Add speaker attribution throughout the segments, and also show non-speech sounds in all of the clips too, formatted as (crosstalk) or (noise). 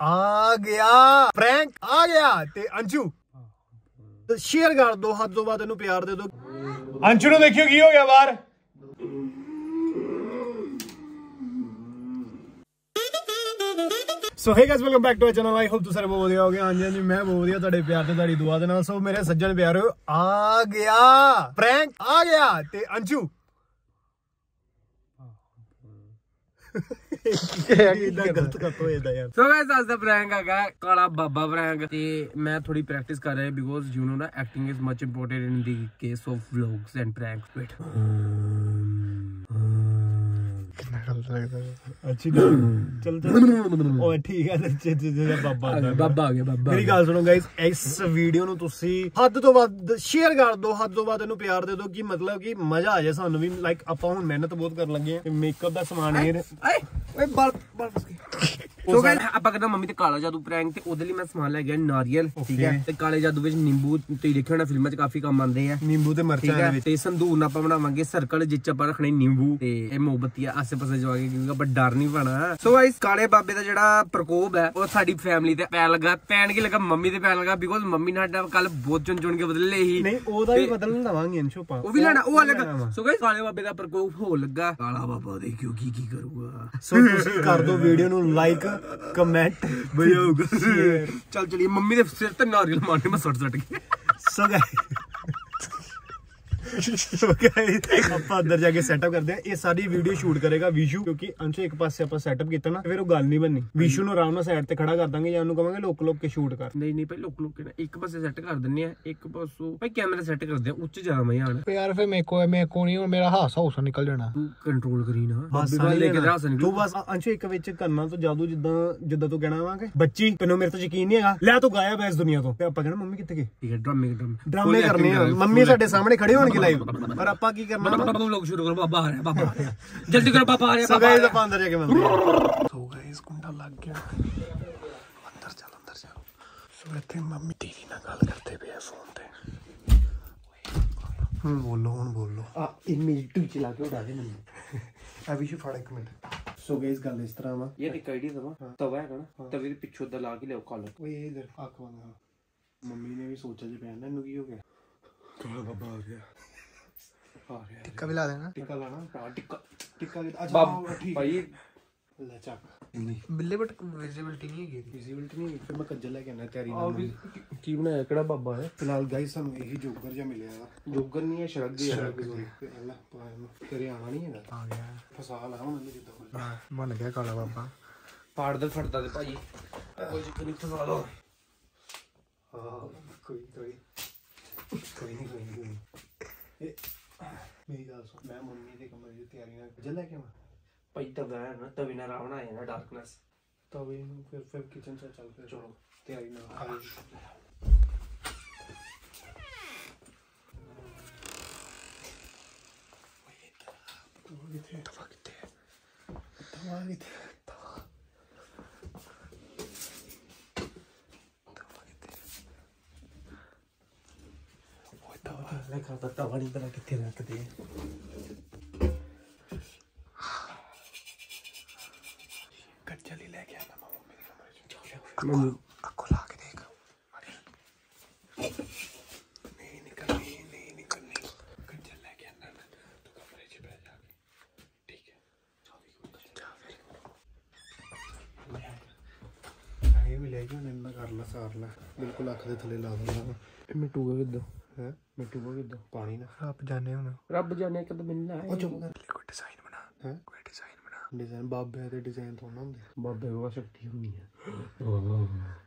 Speaker 1: ਆ ਗਿਆ। ਫਰੈਂਕ ਆ ਗਿਆ ਤੇ ਅੰਸ਼ੂ ਸ਼ੇਅਰ ਕਰ ਦੋ ਹੱਦ ਤੋਂ ਬਾਅਦ ਇਹਨੂੰ ਪਿਆਰ ਦੇ ਦੋ। ਅੰਸ਼ੂ ਨੂੰ ਦੇਖਿਓ ਕੀ ਹੋ ਗਿਆ ਬਾਹਰ। So hey guys welcome back to channel I hope ਤੁਸੀਂ ਸਾਰੇ ਬਹੁਤ ਵਧੀਆ ਹੋਗੇ ਹਾਂਜੀ ਹਾਂਜੀ ਮੈਂ ਬਹੁਤ ਵਧੀਆ ਤੁਹਾਡੇ ਪਿਆਰ ਤੇ ਤੁਹਾਡੀ ਦੁਆ ਦੇ ਨਾਲ। ਸੋ ਮੇਰੇ ਸੱਜਣ ਪਿਆਰੋ ਆ ਗਿਆ। ਫਰੈਂਕ ਆ ਗਿਆ ਤੇ ਅੰਸ਼ੂ ਗਲਤ
Speaker 2: ਸੋ ਗਾਇਸ ਅੱਜ ਦਾ ਪ੍ਰੈਂਕ ਹੈਗਾ ਕਾਲਾ ਬਾਬਾ ਪ੍ਰੈਂਕ ਤੇ ਮੈਂ ਥੋੜੀ ਪ੍ਰੈਕਟਿਸ ਕਰ ਰਿਹਾ ਬਿਕੋਜ਼ ਯੂ نو ਨਾ acting is much important in the case of vlogs and pranks wait
Speaker 1: ਅੱਛੀ ਗੱਲ। ਚਲ ਚਲ। ਓਏ ਠੀਕ ਹੈ ਜੇ ਬਾਬਾ ਦਾ
Speaker 2: ਬਾਬਾ ਆ ਗਿਆ ਬਾਬਾ
Speaker 1: ਮੇਰੀ ਗੱਲ ਸੁਣੋ ਗਾਇਸ ਇਸ ਵੀਡੀਓ ਨੂੰ ਤੁਸੀਂ ਹੱਦ ਤੋਂ ਵੱਧ ਸ਼ੇਅਰ ਕਰ ਦਿਓ ਹੱਦ ਤੋਂ ਵੱਧ ਇਹਨੂੰ ਪਿਆਰ ਦੇ ਦਿਓ ਕਿ ਮਤਲਬ ਕਿ ਮਜ਼ਾ ਆ ਜਾਏ ਸਾਨੂੰ ਵੀ। ਲਾਈਕ ਆਪਾਂ ਹੁਣ ਮਿਹਨਤ ਬਹੁਤ ਕਰਨ ਲੱਗੇ ਆ ਮੇਕਅਪ ਦਾ ਸਮਾਨ ਇਹ
Speaker 2: ਓਏ ਓਏ ਬਲ ਬਲ ਫਸ ਗਈ। ਸੋ ਗਾਇਸ ਆਪਾਂ ਕਰਦਾ ਮੰਮੀ ਤੇ ਕਾਲਾ ਜਾਦੂ ਪ੍ਰੈਂਕ ਤੇ ਉਹਦੇ ਲਈ ਮੈਂ ਸਮਾਨ ਲੈ ਗਿਆ ਨਾਰੀਅਲ ਠੀਕ ਹੈ? ਤੇ ਕਾਲੇ ਜਾਦੂ ਵਿੱਚ ਨਿੰਬੂ ਤੁਸੀਂ ਦੇਖਿਆ ਹੋਣਾ ਫਿਲਮਾਂ 'ਚ ਕਾਫੀ ਕੰਮ ਆਉਂਦੇ ਆ।
Speaker 1: ਨਿੰਬੂ ਤੇ ਮਿਰਚਾਂ ਦੇ ਵਿੱਚ।
Speaker 2: ਤੇ ਸੰਦੂਰ ਨਾਲ ਆਪਾਂ ਬਣਾਵਾਂਗੇ ਸਰਕਲ ਜਿੱਚ ਆਪਾਂ ਰੱਖਣੇ ਨਿੰਬੂ। ਤੇ ਇਹ ਮੋਮਬੱਤੀ ਆ ਆਸੇ ਪਾਸੇ ਜਵਾਗੇ ਕਿਉਂਕਿ ਆਪਾਂ ਡਰ ਨਹੀਂ ਪਾਣਾ ਸੋ ਗਾਇਸ ਕਾਲੇ ਬਾਬੇ ਦਾ ਜਿਹੜਾ ਪ੍ਰਕੋਪ ਹੈ ਉਹ ਸਾਡੀ ਫੈਮਿਲੀ ਤੇ ਪੈਣ ਲੱਗਾ ਪੈਣ ਕੀ ਲੱਗਾ ਮੰਮੀ ਤੇ ਪੈਣ ਲੱਗਾ ਬਿਕੋਜ਼ ਮੰਮੀ ਨੇ ਸਾਡਾ ਕੱਲ ਬਹੁਤ ਚੁਣ ਚੁਣ ਕੇ ਬਦਲੇ ਹੀ
Speaker 1: ਨਹੀਂ ਉਹਦਾ ਵੀ ਬਦਲਣ ਲਵਾਂਗੇ ਅੰਸ਼ੂ ਪਾ
Speaker 2: ਉਹ ਵੀ ਲੈਣਾ ਉਹ ਅਲੱਗ। ਸੋ ਗਾਇਸ ਕਾਲੇ ਬਾਬੇ ਦਾ ਪ੍ਰਕੋਪ ਹੋ ਲੱਗਾ। ਕਾਲਾ ਬਾਬਾ ਦੇਖਿਓ ਕੀ ਕੀ ਕਰੂਗਾ
Speaker 1: ਸੋ ਤੁਸੀਂ ਕਰ ਦਿਓ ਵੀਡੀਓ ਨੂੰ ਲਾਈਕ ਕਮੈਂਟ
Speaker 2: ਵਧੀਆ ਹੋਊਗਾ। (laughs) ਚੱਲ ਚਲੀਏ ਮੰਮੀ ਦੇ ਸਿਰ ਤੇ ਨਾਰੀਅਲ ਮਾਰਨੇ ਮੈਂ ਸੁੱਟ ਸੁੱਟ ਕੇ।
Speaker 1: ਸੋ ਗਾਇਸ ਆਪਾਂ ਅੰਦਰ ਜਾ ਕੇ ਸੈਟਅਪ ਕਰਦੇ ਆ ਇਹ ਸਾਰੀ ਵੀਡੀਓ ਸ਼ੂਟ ਕਰੇਗਾ ਵਿਸ਼ੂ ਕਿਉਂਕਿ ਅੰਸ਼ੂ ਇੱਕ ਪਾਸੇ ਆਪਾਂ ਸੈਟਅਪ ਕੀਤਾ ਨਾ ਫਿਰ ਉਹ ਗੱਲ ਨਹੀਂ ਬੰਨੀ ਵਿਸ਼ੂ ਨੂੰ ਆਰਾਮ ਨਾਲ ਸਾਈਡ ਤੇ ਖੜਾ ਕਰ ਦਾਂਗੇ ਜਾਂ ਉਹਨੂੰ ਕਵਾਂਗੇ ਲੋਕ ਲੋਕ ਕੇ ਸ਼ੂਟ ਕਰ।
Speaker 2: ਨਹੀਂ ਨਹੀਂ ਭਾਈ ਲੋਕ ਲੋਕ ਨਾ। ਇੱਕ ਪਾਸੇ ਸੈੱਟ ਕਰ ਦਿੰਨੇ ਆ ਇੱਕ ਪਾਸੋਂ ਭਾਈ ਕੈਮਰਾ ਸੈੱਟ ਕਰਦੇ ਆ ਉੱਚ ਜ਼ਿਆਦਾ ਮਜ਼ਾ ਆਣਾ
Speaker 3: ਯਾਰ ਫੇ ਮੇਰੇ ਕੋ ਮੇਰੇ ਕੋ ਨਹੀਂ ਮੇਰਾ ਹਾਸਾ ਹੌਸਾ ਨਿਕਲ ਜਾਣਾ।
Speaker 2: ਤੂੰ ਕੰਟਰੋਲ ਕਰੀ ਨਾ। ਲੈ ਕੇ
Speaker 1: ਤੂੰ ਬਸ ਅੰਸ਼ੂ ਇੱਕ ਵਿੱਚ ਕੰਨਾਂ ਤੋਂ ਜਾਦੂ ਜਿੱਦਾਂ ਜਿੱਦਾਂ ਤੂੰ ਕਹਿਣਾ ਵਾ ਕਿ ਬੱਚੀ ਤੈਨੂੰ ਮੇਰੇ ਤੋਂ ਯਕੀਨ ਨਹੀਂ ਹੈਗਾ। ਲੈ ਤੂੰ ਗਾਇਬ ਇਸ ਦੁਨੀਆ ਤੋਂ। ਤੇ ਆਪਾਂ ਕਹਿਣਾ ਮੰਮੀ ਕਿੱਥੇ ਗਈ
Speaker 2: ਠੀਕ ਹੈ ਡਰਾਮੇ ਡਰਾਮੇ
Speaker 1: ਡਰਾਮੇ ਕਰਨੇ ਆ। ਮੰਮੀ ਸਾਡੇ ਸਾਹਮਣੇ ਖੜੇ ਹੋਣਗੇ। ਲਾਈਵ ਪਰ ਆਪਾਂ ਕੀ ਕਰਨਾ ਵਾ?
Speaker 2: ਬਾਬਾ ਲੋਕ ਸ਼ੁਰੂ ਕਰੋ ਬਾਬਾ ਆ ਰਿਹਾ ਬਾਬਾ ਆ ਰਿਹਾ। ਜਲਦੀ ਕਰੋ ਬਾਬਾ ਆ ਰਿਹਾ
Speaker 1: ਸੋ ਗਾਇਸ ਆਪਾਂ ਅੰਦਰ ਜਾ ਕੇ ਮਿਲਦੇ ਹਾਂ
Speaker 3: ਸੋ ਗਾਇਸ ਕੁੰਡਾ ਲੱਗ ਗਿਆ। ਅੰਦਰ ਚੱਲ ਅੰਦਰ ਚੱਲ। ਸੋ ਇੱਥੇ ਮੰਮੀ ਦੀਦੀ ਨਾਲ ਗੱਲ ਕਰਦੇ ਪਏ ਆ ਫੋਨ ਤੇ।
Speaker 1: ਹੁਣ ਬੋਲੋ ਹੁਣ ਬੋਲੋ।
Speaker 2: ਆ ਇਮੇਜ ਟੂ ਚਲਾ ਕੇ ਉਡਾ ਦੇ ਮੈਨੂੰ। (laughs)
Speaker 1: ਆ ਵਿਸ਼ੂ ਫੜ ਇੱਕ ਮਿੰਟ। ਸੋ ਗਾਇਸ ਗੱਲ ਇਸ ਤਰ੍ਹਾਂ ਵਾ।
Speaker 2: ਇਹ ਇੱਕ ਆਈਡੀ ਦਵਾ। ਤਵਾ ਹੈਗਾ ਨਾ ਤਵੇ ਦੇ ਪਿੱਛੋਂ ਦਾ ਲਾ ਕੇ ਲਿਓ ਕਾਲਰ
Speaker 1: ਓਏ ਇਹ ਇਧਰ ਅੱਖ ਬੰਦ ਮੰਮੀ ਨੇ ਵੀ ਸੋਚਿਆ ਜੇ ਪੈਣਾ ਇਹਨੂੰ ਕੀ ਹੋ ਗਿਆ? ਕਾਲਾ ਬਾਬਾ ਆ ਗਿਆ। ਆ ਰਿਹਾ
Speaker 3: ਟਿੱਕਾ ਵੀ ਲਾ ਦੇਣਾ।
Speaker 1: ਟਿੱਕਾ ਲਾਣਾ
Speaker 2: ਹਾਂ ਟਿੱਕਾ
Speaker 1: ਟਿੱਕਾ ਕਿਤੇ ਅੱਛਾ
Speaker 2: ਬਾਬ
Speaker 1: ਹਾਂ, ਠੀਕ
Speaker 2: ਭਾਈ।
Speaker 1: ਲੈ ਚੱਕ।
Speaker 3: ਬਿੱਲੇ ਬਟ ਵਿਜ਼ਿਬਿਲਟੀ ਨਹੀਂ ਹੈਗੀ
Speaker 1: ਵਿਜ਼ਿਬਿਲਟੀ ਨਹੀਂ ਫਿਰ ਮੈਂ ਕੱਜਲ ਲੈ ਕੇ ਆਣਾ ਤਿਆਰੀ ਨਾਲ
Speaker 2: ਕੀ ਬਣਾਇਆ? ਕਿਹੜਾ ਬਾਬਾ ਹੈ?
Speaker 1: ਫਿਲਹਾਲ ਗਾਇਸ ਸਾਨੂੰ ਇਹੀ ਜੋਗਰ ਜਿਹਾ ਮਿਲਿਆ ਵਾ।
Speaker 2: ਜੋਗਰ ਨਹੀਂ ਹੈ ਸ਼ਰਗ ਦੀ ਹੈ।
Speaker 1: ਤੇ ਅੱਲਾ ਪਾਇਆ ਨੂੰ ਤੇਰੇ ਆਣਾ ਨਹੀਂ ਹੈਗਾ?
Speaker 3: ਆ ਗਿਆ।
Speaker 1: ਫਸਾ ਲਾ ਹੁਣ ਇਹਨੂੰ ਜਿੱਦਾਂ
Speaker 3: ਬਣ ਗਿਆ ਕਾਲਾ ਬਾਬਾ।
Speaker 2: ਪਾੜ ਦੇ ਫਟਦਾ ਤੇ ਭਾਜੀ ਕੋਈ ਚੱਕਰ ਨਹੀਂ ਫਸਾ ਲਓ।
Speaker 1: ਹਾਂ ਕੋਈ ਕੋਈ ਕੋਈ ਨਹੀਂ ਕੋਈ ਨਹੀਂ, ਕੋਈ ਨਹੀਂ। ਇਹ ਮੇਰੀ ਗੱਲ ਸੁਣ ਮੈਂ ਮੰਮੀ ਦੇ ਕਮਰੇ ਦੀ ਤਿਆਰੀ ਨਾਲ ਕੱਜਲ ਲੈ ਕੇ ਆਵਾਂ
Speaker 2: ਭਾਈ ਤਾਂ ਵੈ ਨਾ ਤਵੇ ਨਾਲ ਰਾਵਣਾ ਹੈ ਨਾ ਡਾਰਕਨੈਸ
Speaker 1: ਤਵੇ ਨੂੰ ਫਿਰ ਫਿਰ ਕਿਚਨ ਚ ਚੱਲ ਫਿਰ। ਚਲੋ। ਤਿਆਰੀ ਨਾਲ ਤਵਾ ਕਿੱਥੇ ਤਵਾ ਕਿੱਥੇ? ਤਵਾ ਕਿੱਥੇ? ਲੈ ਕਰਦਾ ਤਵਾ ਨਹੀਂ ਪਤਾ ਕਿੱਥੇ ਰੱਖਦੇ ਆ। ਲੈ ਕੇ ਆਣਾ ਮਾਮਾ ਮੇਰੇ ਕਮਰੇ ਚ।
Speaker 2: ਮੈਨੂੰ
Speaker 3: ਅੱਖੋਂ ਲਾ ਕੇ ਦੇਖ।
Speaker 1: ਨਹੀਂ ਨਿਕਲਣੀ ਨਹੀਂ ਨਿਕਲਣੀ। ਕੱਚਾ ਲੈ ਕੇ ਆਣਾ ਮੈਂ। ਤੂੰ ਕਮਰੇ ਚ ਬਹਿ ਜਾ ਕੇ। ਠੀਕ ਹੈ। ਚਾਬੀ ਕੋਲ ਜਾ ਫਿਰ। ਆਏ ਵੀ ਲੈ ਕੇ ਉਹਨੇ ਕਰ ਲਾ ਸਾਰ ਲਾ। ਬਿਲਕੁਲ ਅੱਖ ਦੇ ਥੱਲੇ ਲਾ ਦਿੰਦਾ
Speaker 2: ਇਹ ਕਿੱਦਾਂ
Speaker 1: ਹੈ? ਮਿੱਟੂ ਕਿੱਦਾਂ? ਪਾਣੀ ਨਾ।
Speaker 3: ਰੱਬ ਜਾਣੇ ਹੁਣ।
Speaker 2: ਰੱਬ ਜਾਣੇ ਕਦ ਮਿਲਣਾ ਹੈ
Speaker 1: ਉਹ ਚੁੱਪ ਕਰ।
Speaker 3: ਕੋਈ ਡਿਜ਼ਾਈਨ ਬਣਾ।
Speaker 1: ਹੈ?
Speaker 3: ਕੋਈ ਡਿਜ਼ਾਈਨ ਬਣਾ।
Speaker 1: ਡਿਜ਼ਾਈਨ ਬਾਬੇ ਦੇ ਡਿਜ਼ਾਈਨ ਤੋਂ ਨਾ ਹੁੰਦੇ।
Speaker 2: ਬਾਬੇ ਕੋਲ ਸ਼ਕਤੀ ਹੁੰਦੀ ਹੈ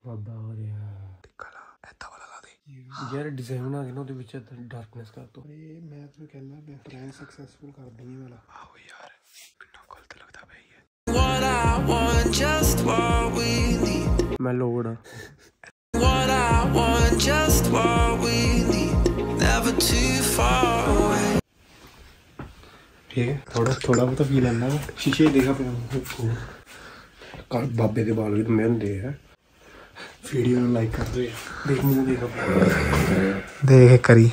Speaker 2: ਬਾਬਾ ਹੋ ਰਿਹਾ।
Speaker 3: ਟਿੱਕਾ ਲਾ ਐਤਾ ਵਾਲਾ ਲਾ ਦੇ।
Speaker 2: ਯਾਰ ਡਿਜ਼ਾਈਨ ਬਣਾ ਕੇ ਨਾ ਉਹਦੇ ਵਿੱਚ ਡਾਰਕਨੈਸ ਕਰ ਦੋ।
Speaker 1: ਇਹ ਮੈਂ ਤੈਨੂੰ ਕਹਿੰਦਾ ਮੈਂ ਪਲਾਨ ਸਕਸੈਸਫੁਲ ਕਰ ਦਈਏ ਵਾਲਾ।
Speaker 3: ਆਹੋ ਯਾਰ ਕਿੰਨਾ ਗਲਤ ਲੱਗਦਾ ਪਿਆ ਇਹ
Speaker 4: What I want, just what we need.
Speaker 2: ਮੈਂ ਲੋੜ ਆ।
Speaker 4: What I want, just what we need. Never too far away.
Speaker 1: ਠੀਕ ਹੈ? ਥੋੜਾ ਥੋੜਾ ਬਹੁਤ ਫੀਲ ਆਉਂਦਾ ਸ਼ੀਸ਼ੇ ਦੇਖਾ ਪਿਆ।
Speaker 2: ਕੱਲ ਬਾਬੇ ਦੇ ਵਾਲ ਵੀ ਤਾਂ ਹੁੰਦੇ ਆ।
Speaker 1: ਵੀਡੀਓ ਨੂੰ ਲਾਈਕ ਕਰ ਦਿਓ। ਦੇਖ ਮੂੰਹ ਦੇਖ
Speaker 3: ਦੇਖ ਕਰੀ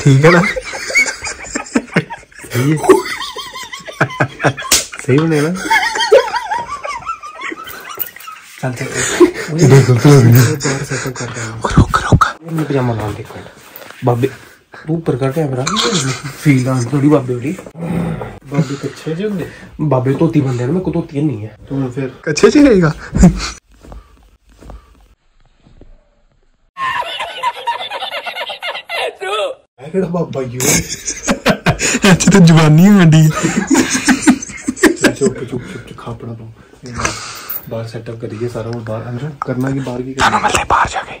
Speaker 3: ਠੀਕ ਹੈ ਨਾ?
Speaker 1: ਸਹੀ ਬਣੇ ਨਾ।
Speaker 2: ਚੱਲ ਚੱਲ।
Speaker 1: ਬਾਹਰ ਸੈਟਅਪ ਕਰਦਾ ਹਾਂ
Speaker 3: ਰੁਕ
Speaker 2: ਮੈਂ ਪਜਾਮਾ ਲਾਉਣ ਦੇ ਇੱਕ ਮਿੰਟ। ਬਾਬੇ ਤੂੰ ਉੱਪਰ ਕਰ ਕੈਮਰਾ। ਫੀਲ ਆਂ ਥੋੜੀ ਬਾਬੇ ਵਾਲੀ
Speaker 1: ਬਾਬੇ ਕੱਛੇ ਜਿਹੇ ਹੁੰਦੇ।
Speaker 2: ਬਾਬੇ ਧੋਤੀ ਬੰਦੇ ਨੇ ਮੈਂ ਕੋ ਧੋਤੀ ਨਹੀਂ ਹੈ
Speaker 1: ਤੂੰ ਫਿਰ
Speaker 3: ਕੱਚੇ ਚ ਰਹੇਗਾ।
Speaker 1: ਇਹ ਕਿਹੜਾ ਬਾਬਾ ਯੂ
Speaker 3: ਅੱਜ ਤਾਂ ਜਵਾਨੀ ਮੰਡੀ
Speaker 1: ਚੁੱਪ ਚੁੱਪ ਚੁੱਪ ਖਾਪੜਾ ਤੋਂ। ਬਾਹਰ ਸੈਟਅਪ ਕਰੀਏ ਸਾਰਾ ਹੁਣ ਬਾਹਰ ਅੰਜੂ ਕਰਨਾ ਕੀ ਬਾਹਰ ਕੀ ਕਰਨਾ?
Speaker 3: ਮੱਲੇ ਬਾਹਰ ਜਾ ਕੇ।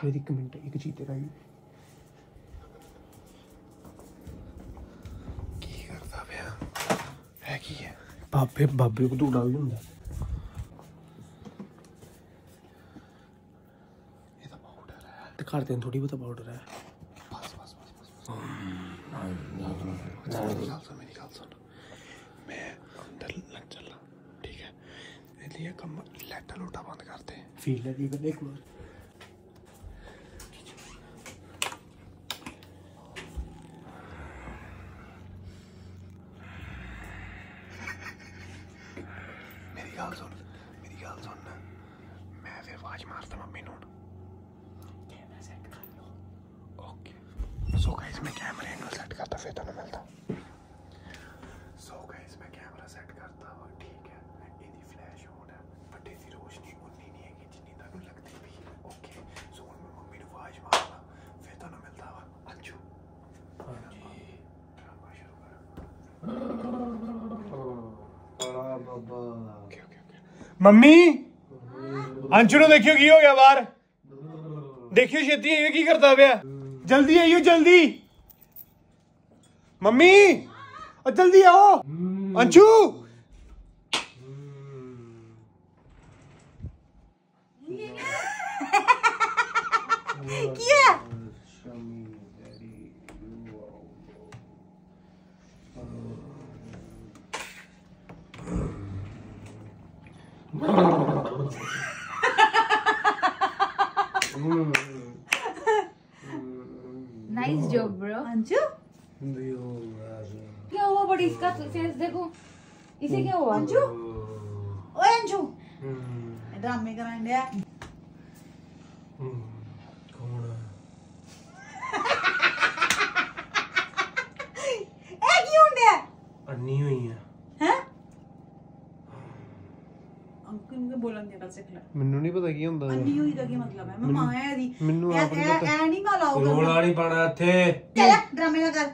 Speaker 1: ਆਵਾਜ਼ ਮਾਰਾਂਗਾ
Speaker 2: ਫਿਰ ਇੱਕ ਮਿੰਟ ਇੱਕ ਚੀਜ਼ ਤੇ ਰਾਈ
Speaker 1: ਕੀ ਕਰਦਾ ਪਿਆ ਹੈ ਕੀ ਹੈ
Speaker 2: ਬਾਬੇ ਬਾਬੇ ਕੋ ਧੂੜਾ ਵੀ ਹੁੰਦਾ
Speaker 1: ਇਹ ਤਾਂ ਪਾਊਡਰ ਹੈ
Speaker 2: ਤੇ ਘਰ ਤੇ ਥੋੜੀ ਬਹੁਤਾ ਪਾਊਡਰ ਹੈ
Speaker 1: ਬਸ ਬਸ ਬਸ ਬਸ ਮੇਰੀ ਗੱਲ ਸੁਣ ਮੇਰੀ ਗੱਲ ਸੁਣ ਮੈਂ ਅੰਦਰ ਲੱਗ ਚੱਲਾਂ ਠੀਕ ਹੈ ਇਹ ਲਈ ਕੰਮ ਲੈਟਾ ਲੋਟਾ ਬੰਦ ਕਰ ਦੇ
Speaker 2: ਫੀਲ ਹੈ ਦੀ ਇੱਕ ਵਾਰ
Speaker 1: ਮੇਰੀ ਗੱਲ ਸੁਣ ਮੇਰੀ ਗੱਲ ਸੁਣ ਮੈਂ ਫਿਰ ਆਵਾਜ਼ ਮਾਰਦਾ ਮੰਮੀ ਨੂੰ ਕੈਮਰਾ ਸੈੱਟ ਕਰ ਲਓ ਓਕੇ ਸੋ ਗਾਇਸ ਮੈਂ ਕੈਮਰੇ ਨੂੰ ਸੈੱਟ ਕਰਤਾ ਫਿਰ ਤੁਹਾਨੂੰ ਮਿਲਦਾ ਸੋ ਗਾਇਸ ਮੈਂ ਕੈਮਰਾ ਸੈੱਟ ਕਰਤਾ ਵਾ ਠੀਕ ਹੈ ਇਹਦੀ ਫਲੈਸ਼ ਔਨ ਹੈ ਬਟ ਇਹਦੀ ਰੋਸ਼ਨੀ ਉਨੀ ਨਹੀਂ ਹੈਗੀ ਜਿੰਨੀ ਤੁਹਾਨੂੰ ਲੱਗਦੀ ਪਈ ਹੈ ਓਕੇ ਸੋ ਹੁਣ ਮੈਂ ਮੰਮੀ ਨੂੰ ਆਵਾਜ਼ ਮਾਰਦਾ ਫਿਰ ਤੁਹਾਨੂੰ ਮਿਲਦਾ ਵਾ ਅੰਜੂ ਹਾਂਜੀ ਡਰਾਮਾ ਸ਼ੁਰੂ ਕਰ okay okay okay mummy, Anshu ਨੂੰ ਦੇਖਿਓ ਕੀ ਹੋ ਗਿਆ ਬਾਹਰ। ਦੇਖਿਓ ਛੇਤੀ ਆਈਓ, ਕੀ ਕਰਦਾ ਪਿਆ। ਜਲਦੀ ਆਈਓ, ਜਲਦੀ। ਮੰਮੀ ਜਲਦੀ ਆਓ। ਅੰਸ਼ੂ
Speaker 5: ਕੀ ਹੈ
Speaker 6: नाइस जॉब ब्रो
Speaker 5: अंशु
Speaker 6: क्या हुआ बड़ी इसका फेस देखो इसे क्या हुआ
Speaker 5: अंशु ओए अंशु ड्रामे कराने
Speaker 2: हैं
Speaker 5: कौन है एक ही होंडे अन्नी हुई है
Speaker 1: ਮੈਨੂੰ ਨਹੀਂ ਪਤਾ ਕੀ ਹੁੰਦਾ
Speaker 5: ਅੰਨੀ ਹੋਈ ਦਾ ਕੀ ਮਤਲਬ ਹੈ? ਮੈਂ ਮਾਂ ਦੀ।
Speaker 1: ਮੈਨੂੰ ਆਪ
Speaker 5: ਨਹੀਂ
Speaker 1: ਪਤਾ।
Speaker 5: ਐ ਨਹੀਂ ਮੈਂ ਲਾਉਗਾ
Speaker 2: ਰੋਲਾ ਨਹੀਂ ਪਾਣਾ ਇੱਥੇ।
Speaker 5: ਚੱਲ ਡਰਾਮੇ ਨਾ ਕਰ।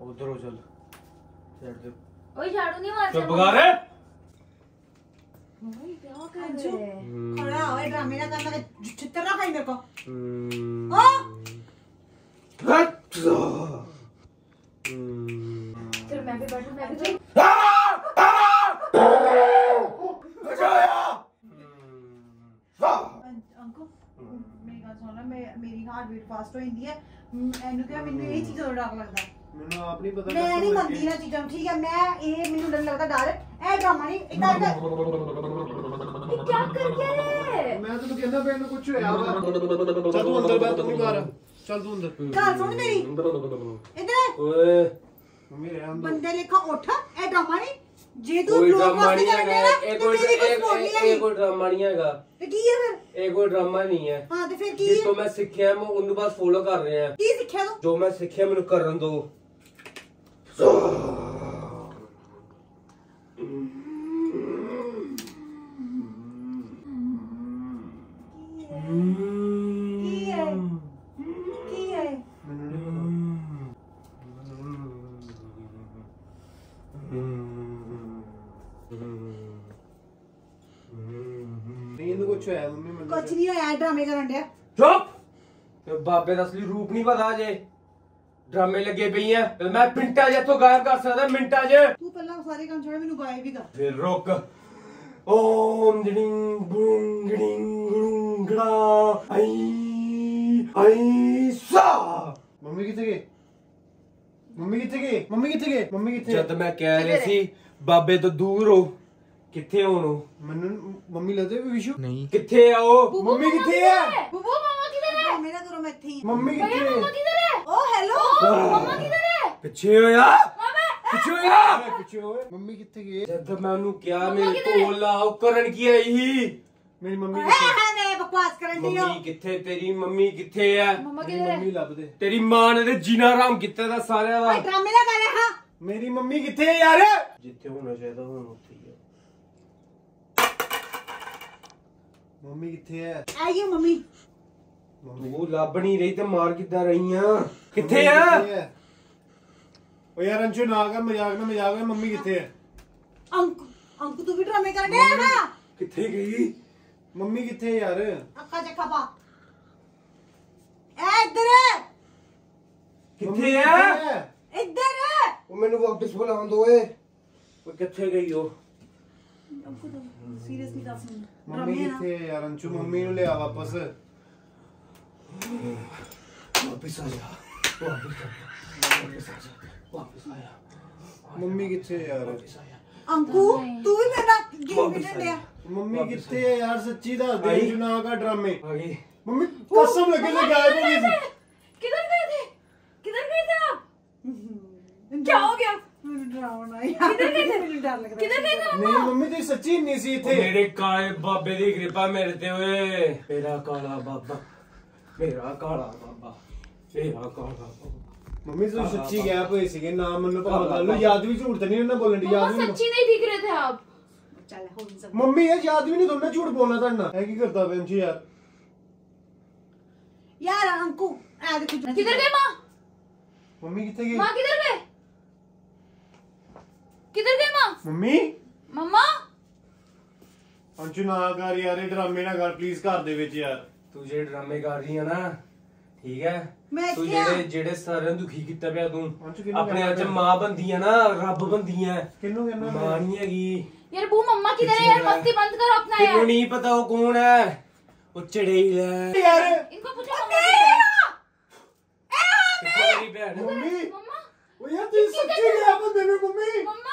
Speaker 2: ਉਧਰ ਹੋ ਚੱਲ।
Speaker 6: ਛੱਡ ਦੇ
Speaker 2: ਓਏ ਝਾੜੂ
Speaker 6: ਨਹੀਂ ਮਾਰ ਓਏ
Speaker 5: ਕਿਆ
Speaker 6: ਕਰ ਅੰਜੂ
Speaker 5: ਖੜਾ ਹੋਏ ਡਰਾਮੇ ਨਾ ਕਰਨਾ ਚਿੱਤਰ ਨਾ ਖਾਈ ਮੇਰੇ ਕੋ
Speaker 6: ਹਾਂ।
Speaker 5: ਹਟ! ਫਿਰ ਮੈਂ ਵੀ ਬੈਠੂ ਮੈਂ ਵੀ ਹਾਰਟ ਬੀਟ ਫਾਸਟ ਹੋ ਜਾਂਦੀ ਹੈ। ਇਹਨੂੰ ਕਿਹਾ ਮੈਨੂੰ ਇਹ ਚੀਜ਼ਾਂ ਤੋਂ ਡਰ ਲੱਗਦਾ।
Speaker 1: ਮੈਨੂੰ ਆਪ ਨਹੀਂ ਪਤਾ
Speaker 5: ਮੈਂ ਨਹੀਂ ਮੰਨਦੀ ਨਾ ਚੀਜ਼ਾਂ ਠੀਕ ਹੈ ਮੈਂ ਇਹ ਮੈਨੂੰ ਡਰ ਲੱਗਦਾ ਡਰ ਇਹ ਡਰਾਮਾ ਨਹੀਂ ਇਦਾਂ ਇਦਾਂ
Speaker 6: ਕੀ ਕਰ ਗਿਆ
Speaker 1: ਮੈਂ ਤੈਨੂੰ ਕਹਿੰਦਾ ਪਿਆ ਇਹਨੂੰ ਕੁਝ ਹੋਇਆ ਵਾ। ਚੱਲ ਤੂੰ ਅੰਦਰ ਬੈ ਤੂੰ ਕਰ ਚੱਲ ਤੂੰ ਅੰਦਰ।
Speaker 5: ਘਰ ਸੁਣ ਮੇਰੀ। ਇਧਰ।
Speaker 2: ਓਏ
Speaker 1: ਮੰਮੀ ਰਹਿਣ ਦੋ।
Speaker 5: ਬੰਦੇ ਲੇਖਾ ਉੱਠ ਇਹ ਡਰਾਮਾ ਨਹੀਂ ਜੇ ਤੂੰ
Speaker 2: ਕੋਈ
Speaker 5: ਬਲੌਗ
Speaker 2: ਡਰਾਮਾ
Speaker 5: ਵਾਸਤੇ
Speaker 2: ਨਹੀਂ
Speaker 5: ਕਰਨੇ
Speaker 2: ਹੈਗਾ
Speaker 5: ਨਾ
Speaker 2: ਇਹ ਕੋਈ ਇਹ- ਕੋਈ ਡਰਾਮਾ ਨਹੀਂ ਹੈਗਾ।
Speaker 5: ਤੇ ਕੀ ਹੈ ਫਿਰ?
Speaker 2: ਇਹ ਕੋਈ ਡਰਾਮਾ ਨਹੀਂ ਹੈ।
Speaker 5: ਹਾਂ ਤੇ ਫਿਰ ਕੀ ਹੈ?
Speaker 2: ਜਿੱਥੋਂ ਮੈਂ ਸਿੱਖਿਆ ਮੈਂ ਉਹਨੂੰ ਬਸ ਫੋਲੋ ਕਰ ਰਿਹਾ
Speaker 5: ਕੀ ਸਿੱਖਿਆ ਤੂੰ?
Speaker 2: ਜੋ ਮੈਂ ਸਿੱਖਿਆ ਮੈਨੂੰ ਕਰਨ ਦੋ
Speaker 5: ਕੀ ਹੈ ਕੀ ਹੈ
Speaker 1: ਨਹੀਂ ਇਹਨੂੰ ਕੁਝ ਹੋਇਆ ਮੰਮੀ ਮੈਨੂੰ
Speaker 5: ਕੁਛ ਨਹੀਂ ਹੋਇਆ ਡਰਾਮੇ ਕਰਨ ਡਿਆ।
Speaker 2: ਚੁੱਪ! ਤੇ ਬਾਬੇ ਦਾ ਅਸਲੀ ਰੂਪ ਨਹੀਂ ਪਤਾ ਜੇ ਡਰਾਮੇ ਲੱਗੇ ਪਈ ਆ ਮੈਂ ਮਿੰਟਾਂ 'ਚ ਇੱਥੋਂ ਗਾਇਬ ਕਰ ਸਕਦਾ ਮਿੰਟਾਂ 'ਚ।
Speaker 5: ਤੂੰ ਪਹਿਲਾਂ ਸਾਰੇ ਕੰਮ ਛੱਡ ਮੈਨੂੰ ਗਾਇਬ ਵੀ ਕਰ।
Speaker 2: ਫਿਰ ਰੁਕ। ਓਮ ਗੁੰਗੜਾ ਆਈ ਆਈ ਸਾ।
Speaker 1: ਮੰਮੀ ਕਿੱਥੇ ਗਏ? ਮੰਮੀ ਕਿੱਥੇ ਗਏ? ਮੰਮੀ ਕਿੱਥੇ ਗਏ? ਮੰਮੀ ਕਿੱਥੇ
Speaker 2: ਜਦ ਮੈਂ ਕਹਿ ਰਿਹਾ ਸੀ ਬਾਬੇ ਤੋਂ ਦੂਰ ਹੋ। ਕਿੱਥੇ ਹੋਣ ਉਹ?
Speaker 1: ਮੈਨੂੰ ਮੰਮੀ ਲੱਗਦੇ ਵੀ ਵਿਸ਼ੂ? ਨਹੀਂ।
Speaker 2: ਕਿੱਥੇ ਆ ਉਹ?
Speaker 1: ਮੰਮੀ ਕਿੱਥੇ ਹੈ
Speaker 6: ਬੁੱਬੂ ਮਮਾ ਕਿਧਰ ਹੈ
Speaker 5: ਮੇਰਾ ਦੂਰੋਂ ਮੈਂ ਇੱਥੇ ਹੀ
Speaker 1: ਮੰਮੀ ਕਿੱਥੇ?
Speaker 6: ਮਮਾ
Speaker 1: ਹੈ
Speaker 6: ਕਿਧਰ ਹੈ
Speaker 5: ਓ ਹੈਲੋ
Speaker 6: ਮਮਾ ਕਿਧਰ ਹੈ
Speaker 2: ਪਿੱਛੇ ਹੋਇਆ?
Speaker 6: ਮਮਾ।
Speaker 2: ਪਿੱਛੇ ਹੋਇਆ?
Speaker 1: ਪਿੱਛੇ ਹੋਏ ਮੰਮੀ ਕਿੱਥੇ ਗਏ?
Speaker 2: ਜਦ ਮੈਂ ਉਹਨੂੰ ਕਿਹਾ ਮੇਰੇ? ਕੋਲ ਆਓ ਕਰਨ ਕੀ ਆਈ ਸੀ?
Speaker 1: ਮੇਰੀ ਮੰਮੀ
Speaker 5: ਹੈ
Speaker 1: ਕਿੱਥੇ?
Speaker 5: ਹੈ ਨੇ ਬਕਵਾਸ ਕਰਨ ਦੀ
Speaker 2: ਮੰਮੀ ਕਿੱਥੇ? ਤੇਰੀ ਮੰਮੀ ਕਿੱਥੇ ਆ?
Speaker 6: ਮਮਾ
Speaker 1: ਮੇਰੀ
Speaker 6: ਕਿਧਰ
Speaker 1: ਮੰਮੀ
Speaker 6: ਹੈ
Speaker 1: ਲੱਭਦੇ।
Speaker 2: ਤੇਰੀ ਮਾਂ ਨੇ ਤੇ ਜੀਣਾ ਆਰਾਮ ਕੀਤਾ ਦਾ ਸਾਰਿਆਂ ਦਾ।
Speaker 5: ਓਏ ਡਰਾਮੇ ਰਿਹਾ
Speaker 1: ਮੇਰੀ ਮੰਮੀ ਕਿੱਥੇ ਹੈ ਯਾਰ?
Speaker 2: ਜਿੱਥੇ ਹੋਣਾ ਚਾਹੀਦਾ ਹੁਣ ਉੱਥੇ ਹੀ ਆ
Speaker 1: ਮੰਮੀ ਕਿੱਥੇ ਹੈ
Speaker 5: ਆਈਏ ਮੰਮੀ।
Speaker 2: ਤੂੰ ਲੱਭ ਨਹੀਂ ਰਹੀ ਤੇ ਮਾਰ ਕਿੱਦਾਂ ਰਹੀ ਆ ਕਿੱਥੇ ਆ?
Speaker 1: ਓ ਯਾਰ ਅੰਸ਼ੂ ਨਾ ਕਰ ਮਜ਼ਾਕ ਨਾ ਮਜ਼ਾਕ ਹੈ ਮੰਮੀ ਕਿੱਥੇ ਹੈ
Speaker 5: ਅੰਕ ਅੰਕ ਤੂੰ ਵੀ ਡਰਾਮੇ ਕਰ ਰਿਹਾ ਹਾਂ
Speaker 2: ਕਿੱਥੇ ਗਈ?
Speaker 1: ਮੰਮੀ ਕਿੱਥੇ ਯਾਰ?
Speaker 5: ਅੱਖਾਂ ਚੱਖਾ ਪਾ। ਐ ਇੱਧਰ।
Speaker 2: ਕਿੱਥੇ ਆ
Speaker 5: ਇੱਧਰ।
Speaker 2: ਉਹ ਮੈਨੂੰ ਵਾਪਸ ਬੁਲਾਉਣ ਦੋ ਏ ਉਹ ਕਿੱਥੇ ਗਈ ਉਹ?
Speaker 5: ਅੰਕੂ ਤੂੰ ਸੀਰੀਅਸਲੀ ਦੱਸ ਮੈਨੂੰ
Speaker 1: ਮੰਮੀ
Speaker 5: ਡਰਾਮੇ ਆ ਨਾ
Speaker 1: ਕਿੱਥੇ ਹੈ ਯਾਰ ਅੰਸ਼ੂ ਮੰਮੀ ਨੂੰ ਲਿਆ ਵਾਪਸ
Speaker 2: ਵਾਪਸ ਆ ਜਾ ਵਾਪਸ ਆ ਜਾ ਵਾਪਸ ਆ ਜਾ ਵਾਪਸ ਆ ਜਾ
Speaker 1: ਮੰਮੀ ਕਿੱਥੇ ਹੈ ਯਾਰ
Speaker 2: ਵਾਪਸ ਆ ਜਾ
Speaker 5: ਅੰਕੂ ਤੂੰ ਵੀ ਮੇਰੇ ਨਾਲ ਗੇਮ
Speaker 2: ਵਾਪਸ
Speaker 5: ਖੇਡਣ
Speaker 2: ਆ
Speaker 5: ਡਿਆ
Speaker 1: ਮੰਮੀ ਕਿੱਥੇ ਹੈ ਯਾਰ ਸੱਚੀ ਦੱਸ ਦੇ
Speaker 2: ਆਈ।
Speaker 1: ਅੰਸ਼ੂ ਨਾ ਕਰ ਡਰਾਮੇ
Speaker 2: ਆ ਗਈ
Speaker 1: ਮੰਮੀ ਕਸਮ ਲੱਗੇ ਤੇ ਗਾਇਬ ਹੋ ਗਈ ਸੀ
Speaker 6: किधर गए थे किधर गए थे आप क्या हो गया
Speaker 5: ਮੈਨੂੰ ਡਰਾਉਣਾ ਯਾਰ
Speaker 6: ਕਿਧਰ ਗਏ
Speaker 5: ਮੈਨੂੰ ਡਰ ਲੱਗਦਾ
Speaker 6: ਕਿਧਰ ਗਏ
Speaker 1: ਨਹੀਂ ਮੰਮੀ ਤੇ ਸੱਚੀ ਨਹੀਂ ਸੀ ਇੱਥੇ?
Speaker 2: ਮੇਰੇ ਕਾਲੇ ਬਾਬੇ ਦੀ ਕਿਰਪਾ ਮੇਰੇ ਤੇ ਓਏ। ਮੇਰਾ ਕਾਲਾ ਬਾਬਾ ਮੇਰਾ ਕਾਲਾ ਬਾਬਾ ਮੇਰਾ ਕਾਲਾ ਬਾਬਾ।
Speaker 1: ਮੰਮੀ ਤੁਸੀਂ ਸੱਚੀ ਗੈਪ ਹੋਏ ਸੀਗੇ ਨਾ ਮੈਨੂੰ ਭਾਵੇਂ ਗੱਲ। ਨੂੰ ਯਾਦ ਵੀ ਝੂਠ ਨਹੀਂ ਉਹਨਾਂ ਬੋਲਣ ਦੀ ਯਾਦ ਨਹੀਂ
Speaker 6: ਸੱਚੀ ਨਹੀਂ ਦਿਖ ਰਹੇ ਥੇ ਆਪ।
Speaker 5: ਚੱਲ ਹੁਣ ਸਭ
Speaker 1: ਮੰਮੀ ਇਹ ਯਾਦ ਵੀ ਨਹੀਂ ਦੋਨਾਂ ਝੂਠ ਬੋਲਣਾ ਤੁਹਾਡਾ ਇਹ ਕੀ ਕਰਦਾ ਬੈਂ ਜੀ ਯਾਰ?
Speaker 5: ਯਾਰ ਅੰਕੂ ਆ ਦੇਖੋ
Speaker 6: ਕਿੱਧਰ ਗਏ? ਮਾਂ?
Speaker 1: ਮੰਮੀ ਕਿੱਥੇ ਗਈ?
Speaker 6: ਮਾਂ ਕਿੱਧਰ ਗਏ? किधर गए माँ
Speaker 1: ਮੰਮੀ
Speaker 6: मम्मा
Speaker 1: ਅੰਸ਼ੂ ਨਾ ਕਰ ਯਾਰ ਇਹ ਡਰਾਮੇ ਨਾ ਕਰ ਪਲੀਜ਼ ਘਰ ਦੇ ਵਿੱਚ ਯਾਰ
Speaker 2: ਤੂੰ ਜਿਹੜੇ ਡਰਾਮੇ ਕਰ ਰਹੀ ਆ ਨਾ ਠੀਕ ਹੈ
Speaker 5: ਮੈਂ
Speaker 2: ਤੂੰ
Speaker 5: ਕਿਹਾ-
Speaker 2: ਜਿਹੜੇ ਜਿਹੜੇ ਸਾਰਿਆਂ ਨੂੰ ਦੁਖੀ ਕੀਤਾ ਪਿਆ ਤੂੰ
Speaker 1: ਅੰਸ਼ੂ ਕਿਹਨੂੰ
Speaker 2: ਆਪਣੇ ਆਪ ਚ
Speaker 1: ਕਹਿਣਾ
Speaker 2: ਮਾਂ ਬੰਦੀ ਆ ਨਾ ਰੱਬ ਬੰਦੀ ਆ
Speaker 1: ਕਿਹਨੂੰ ਕਹਿੰਦਾ
Speaker 2: ਮਾਂ ਨਹੀਂ ਹੈਗੀ
Speaker 6: यार बू मम्मा किधर है यार
Speaker 2: किधर है?
Speaker 6: मस्ती बंद करो अपना
Speaker 2: ਤੈਨੂੰ
Speaker 6: यार
Speaker 2: ਨਹੀਂ ਪਤਾ ਉਹ ਕੌਣ ਹੈ ਉਹ ਚੜੇਲ ਹੈ
Speaker 1: ਯਾਰ
Speaker 6: इनको पूछो मम्मा किधर है?
Speaker 2: ਕਿੱਥੇ ਮੇਰੀ ਭੈਣ
Speaker 1: ਮੰਮੀ
Speaker 6: मम्मा
Speaker 1: ਉਹ ਯਾਰ ਤੁਸੀਂ ਸੱਚੀ ਗਾਇਬ ਹੁੰਦੇ ਨੇ ਮੰਮੀ
Speaker 6: मम्मा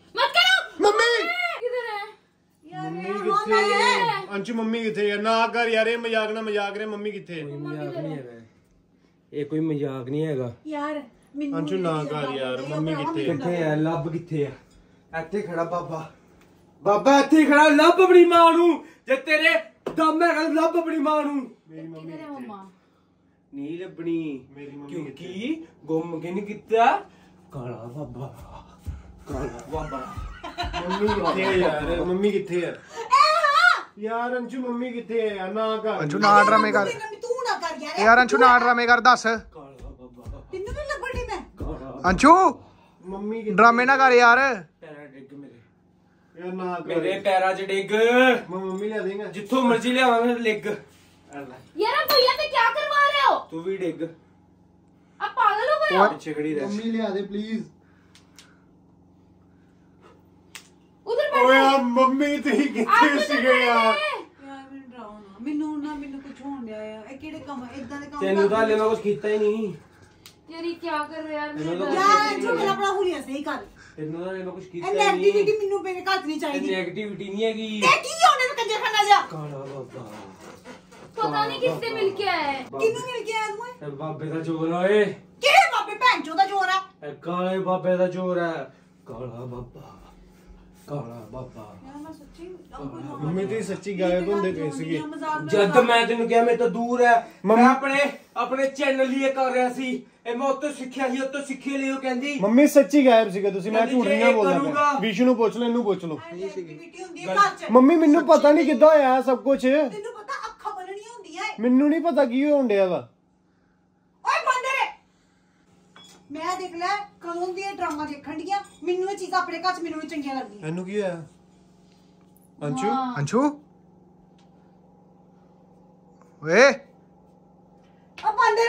Speaker 1: ਕਿੱਥੇ ਅੰਚੂ ਮੰਮੀ ਕਿੱਥੇ ਆ ਨਾ ਕਰ ਯਾਰ ਇਹ ਮਜ਼ਾਕ ਨਾ ਮਜ਼ਾਕ ਰੇ ਮੰਮੀ ਕਿੱਥੇ
Speaker 2: ਕੋਈ ਮਜ਼ਾਕ ਨਹੀਂ ਹੈਗਾ ਇਹ ਕੋਈ ਮਜ਼ਾਕ ਨਹੀਂ ਹੈਗਾ
Speaker 5: ਯਾਰ
Speaker 1: ਅੰਚੂ ਨਾ ਕਰ ਯਾਰ ਮੰਮੀ ਕਿੱਥੇ
Speaker 2: ਕਿੱਥੇ ਆ ਲੱਭ ਕਿੱਥੇ ਆ ਇੱਥੇ ਖੜਾ ਬਾਬਾ ਬਾਬਾ ਇੱਥੇ ਖੜਾ ਲੱਭ ਆਪਣੀ ਮਾਂ ਨੂੰ ਜੇ ਤੇਰੇ ਦਮ ਹੈਗਾ ਲੱਭ ਆਪਣੀ ਮਾਂ ਨੂੰ ਨਹੀਂ ਲੱਭਣੀ ਕਿਉਂਕਿ ਗੁੰਮ ਕਿਨ ਕੀਤਾ ਕਾਲਾ ਬਾਬਾ ਕਾਲਾ ਬਾਬਾ
Speaker 1: ਮੰਮੀ ਕਿੱਥੇ ਯਾਰ ਮੰਮੀ ਕਿੱਥੇ ਯਾਰ ਯਾਰ ਅੰਸ਼ੂ ਮੰਮੀ ਕਿੱਥੇ ਹੈ ਨਾ ਕਰ।
Speaker 3: ਅੰਸ਼ੂ ਨਾ ਡਰਾਮੇ ਕਰ।
Speaker 5: ਤੂੰ ਨਾ ਕਰ ਯਾਰ।
Speaker 3: ਯਾਰ ਅੰਸ਼ੂ ਨਾ ਡਰਾਮੇ ਕਰ ਦੱਸ।
Speaker 5: ਤੈਨੂੰ ਵੀ ਲੱਭਣੀ ਮੈਂ?
Speaker 3: ਅੰਸ਼ੂ
Speaker 1: ਮੰਮੀ
Speaker 3: ਡਰਾਮੇ ਨਾ ਕਰ ਯਾਰ।
Speaker 2: ਮੇਰੇ।
Speaker 1: ਯਾਰ
Speaker 2: 'ਚ ਡਿੱਗ।
Speaker 1: ਮੰਮੀ ਲਿਆ ਦੇਗਾ।
Speaker 2: ਜਿੱਥੋਂ ਮਰਜ਼ੀ ਲਿਆਵਾਂਗੇ
Speaker 6: ਲਿੱਗ। ਯਾਰ ਭਈਆ ਤੇ ਕੀ ਕਰਵਾ ਰਹੇ ਹੋ?
Speaker 2: ਤੂੰ ਵੀ ਡਿੱਗ।
Speaker 6: ਆ
Speaker 2: ਪਾਗਲ ਹੋ ਗਿਆ
Speaker 1: ਮੰਮੀ ਲਿਆ ਦੇ ਪਲੀਜ਼ ਓਏ ਯਾਰ ਮੰਮੀ ਤੁਸੀਂ ਕਿੱਥੇ ਸੀਗੇ ਯਾਰ?
Speaker 5: ਯਾਰ ਮੈਨੂੰ ਨਾ ਮੈਨੂੰ ਕੁਝ ਹੋਣ ਡਿਆ ਇਹ ਕਿਹੜੇ ਕੰਮ ਇਦਾਂ ਦੇ ਕੰਮ
Speaker 2: ਤੈਨੂੰ ਤਾਂ ਹਲੇ ਮੈਂ ਕੁਝ ਕੀਤਾ ਹੀ ਨਹੀਂ।
Speaker 5: ਯਾਰ ਜੋ ਮੇਰਾ ਆਪਣਾ ਹੁਲੀਆ ਸਹੀ ਕਰ
Speaker 2: ਤੈਨੂੰ ਤਾਂ ਹਲੇ ਮੈਂ ਕੁਝ ਕੀਤਾ ਹੀ ਨਹੀਂ।
Speaker 5: ਐਕਟੀਵਿਟੀ ਨਹੀਂ
Speaker 2: ਹੈਗੀ।
Speaker 5: ਤੇ ਕੀ ਹੋਣੇ ਕੰਜਰ ਖਾਣਾ ਜਾ
Speaker 2: ਕਾਲਾ ਬਾਬਾ।
Speaker 5: ਪਤਾ
Speaker 2: ਨਹੀਂ ਕਾਲਾ ਬਾਬਾ।
Speaker 5: ਯਾਰ ਮੈਂ ਸੱਚੀ ਅੰਕਲ ਨੂੰ
Speaker 1: ਮੰਮੀ ਤੁਸੀਂ ਸੱਚੀ ਗਾਇਬ ਹੁੰਦੇ ਪਏ ਸੀਗੇ।
Speaker 5: ਮਜ਼ਾਕ
Speaker 2: ਜਦ ਮੈਂ ਤੈਨੂੰ ਕਿਹਾ ਮੈਂ ਤਾਂ ਦੂਰ ਹੈ ਮੈਂ ਆਪਣੇ ਆਪਣੇ ਚੈਨਲ ਲਈ ਇਹ ਕਰ ਰਿਹਾ ਸੀ। ਇਹ ਮੈਂ ਉੱਤੋਂ ਸਿੱਖਿਆ ਸੀ ਉੱਤੋਂ ਸਿੱਖੇ ਲਈ ਉਹ ਕਹਿੰਦੀ
Speaker 1: ਮੰਮੀ ਸੱਚੀ ਗਾਇਬ ਸੀਗੇ ਤੁਸੀਂ ਮੈਂ
Speaker 2: ਕਹਿੰਦੀ
Speaker 1: ਝੂਠ
Speaker 2: ਜੇ
Speaker 1: ਨਹੀਂ
Speaker 2: ਇਹ
Speaker 1: ਬੋਲਦਾ
Speaker 2: ਕਰੂਗਾ-
Speaker 1: ਪਿਆ। ਵਿਸ਼ੂ ਨੂੰ ਪੁੱਛ ਲੈ ਇਹਨੂੰ ਪੁੱਛ ਲਓ।
Speaker 5: ਐਕਟੀਵਿਟੀ ਹੁੰਦੀ ਹੈ ਘਰ 'ਚ।
Speaker 1: ਮੰਮੀ ਮੈਨੂੰ ਪਤਾ ਨਹੀਂ ਕਿੱਦਾਂ ਹੋਇਆ ਇਹ ਸਭ ਕੁਝ
Speaker 5: ਤੈਨੂੰ ਪਤਾ ਅੱਖਾਂ ਬੰਨਣੀਆਂ ਹੁੰਦੀਆਂ ਏ।
Speaker 1: ਮੈਨੂੰ ਨਹੀਂ ਪਤਾ ਕੀ ਹੋਣ ਡਿਆ ਵਾ।
Speaker 5: ਓਏ ਬੰਦੇ ਮੈਂ ਦੇਖ ਲੈ ਕਦੋਂ ਦੀ ਇਹ ਡਰਾਮਾ ਦੇਖਣ ਡੀਆਂ? ਮੈਨੂੰ ਇਹ ਚੀਜ਼ਾਂ ਆਪਣੇ ਘਰ 'ਚ ਮੈਨੂੰ ਨਹੀਂ ਚੰਗੀਆਂ ਲੱਗਦੀਆਂ।
Speaker 1: ਇਹਨੂੰ ਕੀ ਹੋਇਆ? ਅੰਸ਼ੂ?
Speaker 3: ਅੰਸ਼ੂ? ਓਏ।
Speaker 5: ਆ ਬੰਦੇ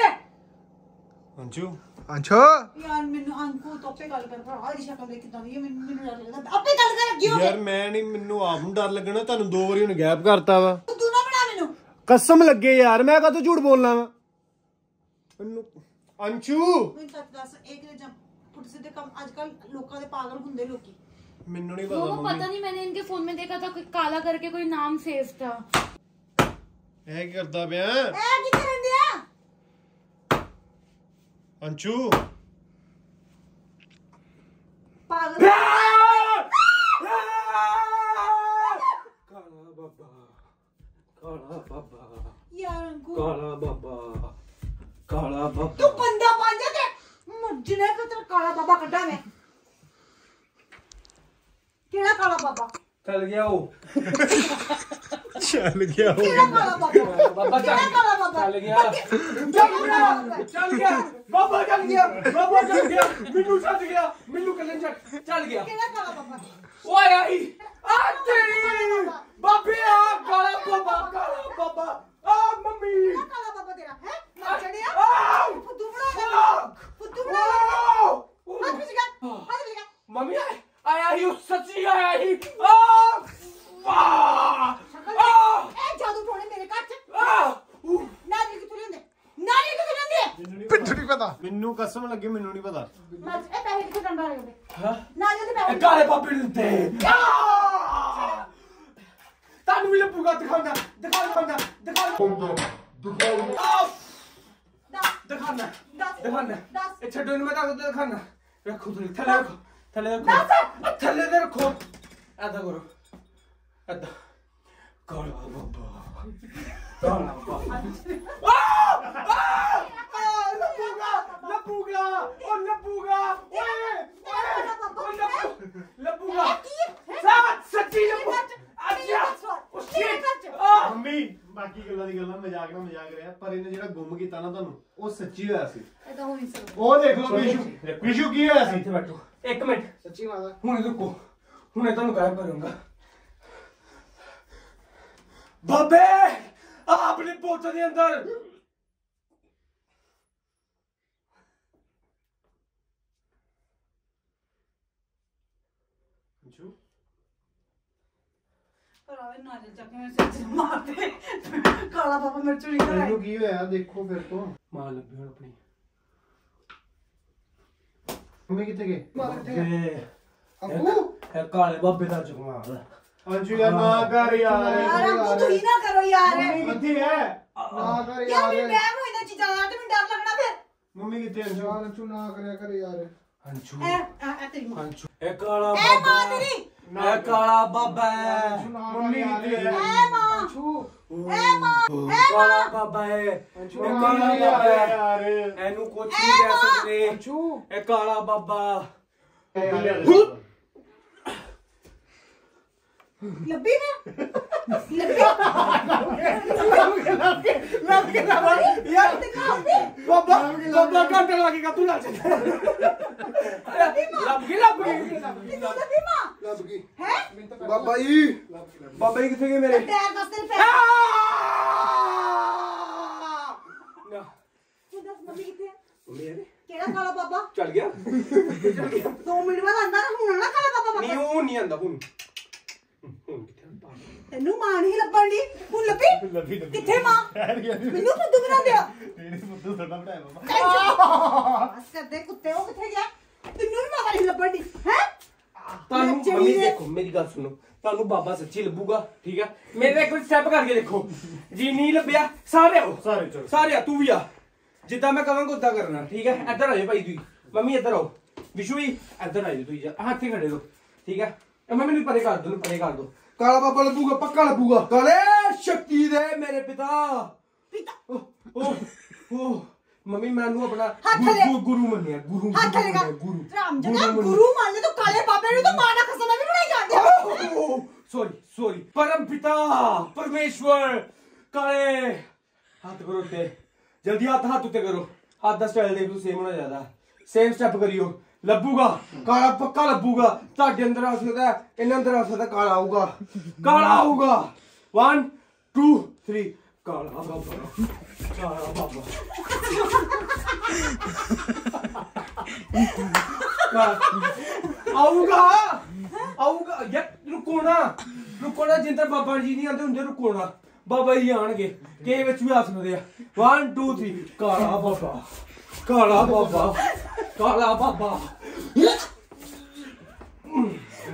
Speaker 1: ਅੰਸ਼ੂ?
Speaker 3: ਅੰਸ਼ੂ?
Speaker 5: ਯਾਰ ਮੈਨੂੰ ਅੰਕੂ ਤੋਪੇ ਗੱਲ ਕਰ ਭਰਾ ਇਹਦੀ ਸ਼ਕਲ ਦੇਖ ਕਿਦਾਂ ਦੀ ਹੈ ਮੈਨੂੰ ਮੈਨੂੰ ਡਰ ਲੱਗਦਾ। ਆਪੇ ਗੱਲ ਕਰ ਅੱਗੇ ਹੋ
Speaker 1: ਯਾਰ ਮੈਂ ਨਹੀਂ ਮੈਨੂੰ ਆਪ ਨੂੰ ਡਰ ਲੱਗਣਾ। ਤੁਹਾਨੂੰ ਦੋ ਵਾਰੀ ਉਹਨੇ ਗਾਇਬ ਕਰਤਾ ਵਾ।
Speaker 5: ਤੂੰ ਨਾ ਬਣਾ ਮੈਨੂੰ।
Speaker 1: ਕਸਮ ਲੱਗੇ ਯਾਰ ਮੈਂ ਕਦੋਂ ਝੂਠ ਬੋਲਣਾ ਵਾ? ਮੈਨੂੰ ਅੰਸ਼ੂ!
Speaker 5: ਮੈਨੂੰ ਸੱਚ ਦੱਸ ਇਹ ਕਿਤੇ ਜੰਮ ਪੁੱਟ ਸਿੱਧੇ ਕੰਮ ਅੱਜ ਕੱਲ ਲੋਕਾਂ ਦੇ ਪਾਗਲ ਹੁੰਦੇ ਲੋਕੀ
Speaker 1: ਮੈਨੂੰ ਨਹੀਂ ਪਤਾ
Speaker 6: वो
Speaker 1: ਮੰਮੀ
Speaker 6: पता नहीं मैंने इनके फोन में देखा था कोई काला करके कोई नाम सेव था
Speaker 1: ਇਹ ਕੀ ਕਰਦਾ ਪਿਆ
Speaker 5: ਐ ਕੀ ਕਰਨ ਦਿਆ
Speaker 1: ਅੰਸ਼ੂ
Speaker 5: ਪਾਗਲ
Speaker 2: ਕਾਲਾ ਬਾਬਾ ਕਾਲਾ ਬਾਬਾ
Speaker 5: ਯਾਰ ਅੰਕੂ
Speaker 2: ਕਾਲਾ ਬਾਬਾ ਕਾਲਾ ਬਾਬਾ
Speaker 5: ਕਾਲਾ ਬਾਬਾ ਕੱਢਾ ਮੈਂ। ਕਿਹੜਾ ਕਾਲਾ ਬਾਬਾ?
Speaker 2: ਚੱਲ ਗਿਆ ਉਹ।
Speaker 1: ਚੱਲ ਗਿਆ ਹੋ
Speaker 5: ਕਿਹੜਾ ਕਾਲਾ ਬਾਬਾ?
Speaker 2: ਬਾਬਾ ਚੱਲ
Speaker 5: ਕਿਹੜਾ ਕਾਲਾ ਬਾਬਾ?
Speaker 2: ਚੱਲ ਗਿਆ। ਚੱਲ ਗਿਆ ਚੱਲ ਗਿਆ। ਬਾਬਾ ਚੱਲ ਗਿਆ। ਬਾਬਾ ਚੱਲ ਗਿਆ। ਮੈਨੂੰ ਛੱਡ ਗਿਆ। ਮੈਨੂੰ ਕੱਲੇ ਛੱਡ ਚੱਲ ਗਿਆ।
Speaker 5: ਕਿਹੜਾ ਕਾਲਾ ਬਾਬਾ?
Speaker 2: ਉਹ ਆਇਆ ਹੀ ਆ ਤੇਰੀ। ਬਾਬੇ ਆ ਕਾਲਾ ਬਾਬਾ ਕਾਲਾ ਬਾਬਾ ਆ ਮੰਮੀ
Speaker 5: ਕਿਹੜਾ ਕਾਲਾ ਬਾਬਾ ਤੇਰਾ ਹੈ ਮਰ ਚੜਿਆ
Speaker 2: ਆਹ!
Speaker 5: ਫੁੱਦੂ ਬਣਾ ਦੇ ਫੁੱਦੂ ਬਣਾ ਦੇ ਹੱਥ ਵਿੱਚ ਕਰ ਹੱਥ ਵਿੱਚ ਕਰ
Speaker 2: ਮੰਮੀ ਆਇਆ ਆਇਆ ਹੀ ਉਹ ਸੱਚੀ ਆਇਆ ਹੀ ਆ ਵਾਹ
Speaker 5: ਸ਼ਕਲ
Speaker 2: ਆ
Speaker 5: ਦੇਖ। ਇਹ ਜਾਦੂ ਟੋਣੇ ਮੇਰੇ ਘਰ ਚ
Speaker 2: ਆ
Speaker 5: ਨਾਰੀ ਕਿੱਥੋਂ ਲੈਂਦੇ ਨਾਰੀ ਕਿੱਥੋਂ ਲੈਂਦੇ
Speaker 3: ਪਿੱਠੂ ਨਹੀਂ ਪਤਾ
Speaker 1: ਮੈਨੂੰ ਕਸਮ ਲੱਗੇ ਮੈਨੂੰ ਨਹੀਂ ਪਤਾ
Speaker 5: ਮੈਂ ਇਹ ਪੈਸੇ ਕਿੱਥੋਂ ਡੰਡਾ ਲੱਗਦੇ
Speaker 2: ਹਾਂ
Speaker 5: ਨਾਰੀ ਦੇ ਪੈਸੇ
Speaker 2: ਇਹ ਕਾਲੇ ਬਾਬੇ ਨੂੰ ਦੇ ਆ ਤੁਹਾਨੂੰ ਵੀ ਲੱਭੂਗਾ ਦਿਖਾਉਂਦਾ ਦਿਖਾਉਂਦਾ ਦਿਖਾਉਂਦਾ ਦਿਖਾਉਂਦਾ
Speaker 5: ਦੱਸ
Speaker 2: ਦਿਖਾਉਂਦਾ
Speaker 5: ਦੱਸ
Speaker 2: ਦਿਖਾਉਂਦਾ
Speaker 5: ਦੱਸ
Speaker 2: ਇਹ ਛੱਡੋ ਨਹੀਂ ਮੈਂ ਤੁਹਾਨੂੰ ਦਿਖਾਉਂਦਾ ਰੱਖੋ ਥੱਲੇ ਥੱਲੇ ਰੱਖੋ ਥੱਲੇ ਰੱਖੋ ਥੱਲੇ ਤੇ ਰੱਖੋ ਐਦਾਂ ਕਰੋ ਐਦਾਂ ਕਾਲਾ ਬਾਬਾ ਕਾਲਾ ਬਾਬਾ ਆ ਲੱਭੂਗਾ ਲੱਭੂਗਾ ਉਹ ਲੱਭੂਗਾ ਓਏ ਓਏ ਉਹ ਲੱਭੂ ਲੱਭੂਗਾ ਸਾਥ ਸੱਚੀ ਲੱਭੂ ਅੱਛਾ ਉਹ ਸ਼ਿਟ ਆ
Speaker 1: ਮੰਮੀ ਬਾਕੀ ਗੱਲਾਂ ਦੀ ਗੱਲਾਂ ਮਜ਼ਾਕ ਨਾਲ ਮਜ਼ਾਕ ਰਿਹਾ ਪਰ ਇਹਨੇ ਜਿਹੜਾ ਗੁੰਮ ਕੀਤਾ ਨਾ ਤੁਹਾਨੂੰ ਉਹ ਸੱਚੀ ਹੋਇਆ ਸੀ।
Speaker 5: ਇਹ ਤਾਂ ਹੋ ਨਹੀਂ ਸਕਦਾ
Speaker 1: ਉਹ ਦੇਖ ਲਓ ਵਿਸ਼ੂ ਵਿਸ਼ੂ ਕੀ ਹੋਇਆ ਸੀ?
Speaker 2: ਇੱਥੇ ਬੈਠੋ। ਇੱਕ ਮਿੰਟ।
Speaker 3: ਸੱਚੀ ਮਾਤਾ।
Speaker 2: ਹੁਣੇ ਰੁਕੋ। ਹੁਣੇ ਤੁਹਾਨੂੰ ਗਾਇਬ ਕਰੂੰਗਾ ਬਾਬੇ ਆਪਣੀ ਪੋਚ ਦੇ ਅੰਦਰ
Speaker 1: ਅੰਸ਼ੂ
Speaker 5: ਭਰਾਵੇ ਨਾਲੇ ਚੱਕ ਮੇਰੇ ਸਿਰ 'ਚ ਮਾਰਦੇ। ਕਾਲਾ ਬਾਬਾ ਮੇਰੇ ਚੋਂ ਨਿਕਲ ਆਇਆ।
Speaker 1: ਕੀ ਹੋਇਆ? ਦੇਖੋ ਫਿਰ ਤੋਂ।
Speaker 2: ਮਾਂ ਲੱਭੀ ਹੁਣ ਆਪਣੀ।
Speaker 1: ਮੰਮੀ ਕਿੱਥੇ ਗਏ?
Speaker 2: ਬਾਬੇ
Speaker 3: ਅੰਕੂ?
Speaker 2: ਇਹ ਕਾਲੇ ਬਾਬੇ ਦਾ ਜਗਮਾਲ
Speaker 1: ਅੰਸ਼ੂ ਯਾਰ ਨਾ ਕਰ ਯਾਰ।
Speaker 5: ਯਾਰ ਅੰਕੂ ਤੁਸੀਂ ਨਾ ਕਰੋ ਯਾਰ।
Speaker 1: ਮੰਮੀ ਕਿੱਥੇ ਹੈ?
Speaker 3: ਨਾ ਕਰ
Speaker 5: ਯਾਰ
Speaker 3: ਯਾਰ।
Speaker 5: ਮੈਂ ਮੈਂ ਹੋ ਇਹਨਾਂ ਚੀਜ਼ਾਂ ਨਾਲ ਤੇ ਮੈਨੂੰ ਡਰ ਲੱਗਣਾ ਫਿਰ।
Speaker 1: ਮੰਮੀ ਕਿੱਥੇ ਅੰਸ਼ੂ
Speaker 3: ਯਾਰ ਅੰਸ਼ੂ ਨਾ ਕਰਿਆ ਕਰ ਯਾਰ।
Speaker 2: ਹੰਝੂ
Speaker 5: ਐ ਐ ਐ ਤੇਰੀ ਮਾਂ।
Speaker 2: ਹੰਝੂ ਇਹ ਕਾਲਾ
Speaker 5: ਐ ਮਾਂ
Speaker 2: ਬਾਬਾ
Speaker 5: ਤੇਰੀ।
Speaker 2: ਇਹ ਕਾਲਾ ਬਾਬਾ
Speaker 1: ਮੰਮੀ ਹੈ।
Speaker 5: ਐ ਮਾਂ ਐ ਮਾਂ ਐ
Speaker 2: ਕਾਲਾ ਬਾਬਾ ਹੈ। ਇਹ ਕਾਲਾ ਬਾਬਾ
Speaker 1: ਯਾਰ
Speaker 2: ਇਹਨੂੰ ਕੁਛ ਨਹੀਂ ਕਹਿ ਸਕਦੇ।
Speaker 3: ਅੰਸ਼ੂ।
Speaker 2: ਇਹ ਕਾਲਾ ਬਾਬਾ।
Speaker 5: ਲੱਭੀ ਨਾ।
Speaker 2: ਕੇ ਬਾਬਾ ਬਾਬਾ ਘੰਟ ਲੱਗੇਗਾ ਤੂੰ ਲੱਗ ਜਾ ਲੱਭ ਗਈ ਲੱਭ ਗਈ
Speaker 5: ਲੱਭੀ
Speaker 3: ਗਈ
Speaker 5: ਹੈ
Speaker 3: ਬਾਬਾ ਜੀ
Speaker 2: ਬਾਬਾ ਜੀ ਕਿੱਥੇ ਗਏ ਮੇਰੇ
Speaker 5: ਪੈਰ ਦੱਸ ਤੇਰੇ ਪੈਰ ਤੂੰ ਦੱਸ ਮੰਮੀ ਕਿੱਥੇ ਹੈ ਕਿਹੜਾ ਕਾਲਾ ਬਾਬਾ
Speaker 2: ਚੱਲ ਗਿਆ।
Speaker 5: 2 ਮਿੰਟ ਬਾਅਦ ਆਂਦਾ ਹੁਣ ਨਾ ਕਾਲਾ ਬਾਬਾ
Speaker 2: ਨਹੀਂ ਉਹ ਨਹੀਂ ਆਂਦਾ ਹੁਣ।
Speaker 5: ਤੈਨੂੰ ਮਾਂ ਨਹੀਂ ਲੱਭਣ ਦੀ ਹੁਣ ਲੱਭੀ? ਕਿੱਥੇ ਮਾਂ? ਮੈਨੂੰ ਫੁੱਦੂ ਬਣਾ ਦਿਆ।
Speaker 1: ਤੇਰੇ ਮੁੱਦੂ ਸਾਡਾ ਬਣਾਇਆ ਬਾਬਾ
Speaker 5: ਬਸ ਕਰਦੇ ਕੁੱਤੇ ਉਹ ਕਿੱਥੇ ਗਿਆ? ਤੈਨੂੰ ਵੀ ਮਾਂ ਨਹੀਂ ਲੱਭਣ ਦੀ ਹੈ?
Speaker 2: ਤੁਹਾਨੂੰ ਮੰਮੀ ਦੇਖੋ ਮੇਰੀ ਗੱਲ ਸੁਣੋ। ਤੁਹਾਨੂੰ ਬਾਬਾ ਸੱਚੀ ਲੱਭੂਗਾ ਠੀਕ ਹੈ ਮੇਰੇ ਇੱਕ ਸਟੈਪ ਕਰਕੇ ਦੇਖੋ। ਜੀ ਨਹੀਂ ਲੱਭਿਆ ਸਾਰੇ ਆਓ।
Speaker 1: ਸਾਰੇ ਚਲੋ।
Speaker 2: ਸਾਰੇ ਆ ਤੂੰ ਵੀ ਆ। ਜਿੱਦਾਂ ਮੈਂ ਕਹਾਂਗਾ ਉਦਾਂ ਕਰਨਾ ਠੀਕ ਹੈ ਇੱਧਰ ਆ ਜਾ ਭਾਈ ਤੁਸੀਂ। ਮੰਮੀ ਇੱਧਰ ਆਓ। ਵਿਸ਼ੂ ਜੀ ਇੱਧਰ ਆ ਜਾ ਤੁਸੀਂ ਜਾ। ਹਾਂ ਇੱਥੇ ਖੜੇ ਰਹੋ ਠੀਕ ਹੈ ਅਮਾ ਮੈਨੂੰ ਪਰੇ ਕਰ ਦੋ ਪਰੇ ਕਰ ਦੋ ਕਾਲਾ ਬਾਬਾ ਲੱਭੂਗਾ ਪੱਕਾ ਲੱਭੂਗਾ ਕਾਲੇ ਸ਼ਕਤੀ ਦੇ ਮੇਰੇ ਪਿਤਾ।
Speaker 5: ਪਿਤਾ।
Speaker 2: ਓ ਓ ਮੰਮੀ ਮੈਨੂੰ ਆਪਣਾ ਗੁਰੂ- ਮੰਨਿਆ ਗੁਰੂ
Speaker 5: ਹੱਥ
Speaker 2: ਗੁਰੂ।
Speaker 5: ਲਗਾ
Speaker 2: ਗੁਰੂ
Speaker 5: ਰਾਮ ਮੰਨ ਲੈ ਤੂੰ ਕਾਲੇ ਬਾਬੇ ਨੂੰ ਤਾਂ ਮਾਨਾ ਖਸਮਾ ਵੀ ਨਹੀਂ ਜਾਂਦੇ
Speaker 2: ਸੌਰੀ ਸੌਰੀ ਪਰਮ ਪਿਤਾ ਪਰਮੇਸ਼ਵਰ ਕਾਲੇ। ਹੱਥ ਕਰੋ ਤੇ ਜਲਦੀ ਹੱਥ ਹੱਥ ਉੱਤੇ ਕਰੋ। ਹੱਥ ਦਾ ਸਟਾਈਲ ਦੇਖ ਲਓ ਸੇਮ ਹੋਣਾ ਜ਼ਿਆਦਾ। ਸੇਮ ਸਟੈਪ ਕਰਿਓ। ਲੱਭੂਗਾ ਕਾਲਾ ਪੱਕਾ ਲੱਭੂਗਾ ਤੁਹਾਡੇ ਅੰਦਰ ਆ ਸਕਦਾ ਇਹਨਾਂ ਅੰਦਰ ਆ ਸਕਦਾ ਕਾਲਾ ਆਊਗਾ। ਕਾਲਾ ਆਊਗਾ। 1 2 3 ਕਾਲਾ ਬਾਬਾ। ਕਾਲਾ ਬਾਬਾ। ਆਊਗਾ। ਆਊਗਾ। ਯਾਰ ਰੁਕੋ ਨਾ ਰੁਕੋ ਨਾ ਜਿੰਦਰ ਬਾਬਾ ਜੀ ਨਹੀਂ ਆਉਂਦੇ ਹੁੰਦੇ ਰੁਕੋ ਬਾਬਾ ਜੀ ਆਣਗੇ ਕੇ ਵਿੱਚ ਵੀ ਆ ਸਕਦੇ ਆ। 1 2 3 ਕਾਲਾ ਬਾਬਾ। ਕਾਲਾ ਬਾਬਾ ਕਾਲਾ ਬਾਬਾ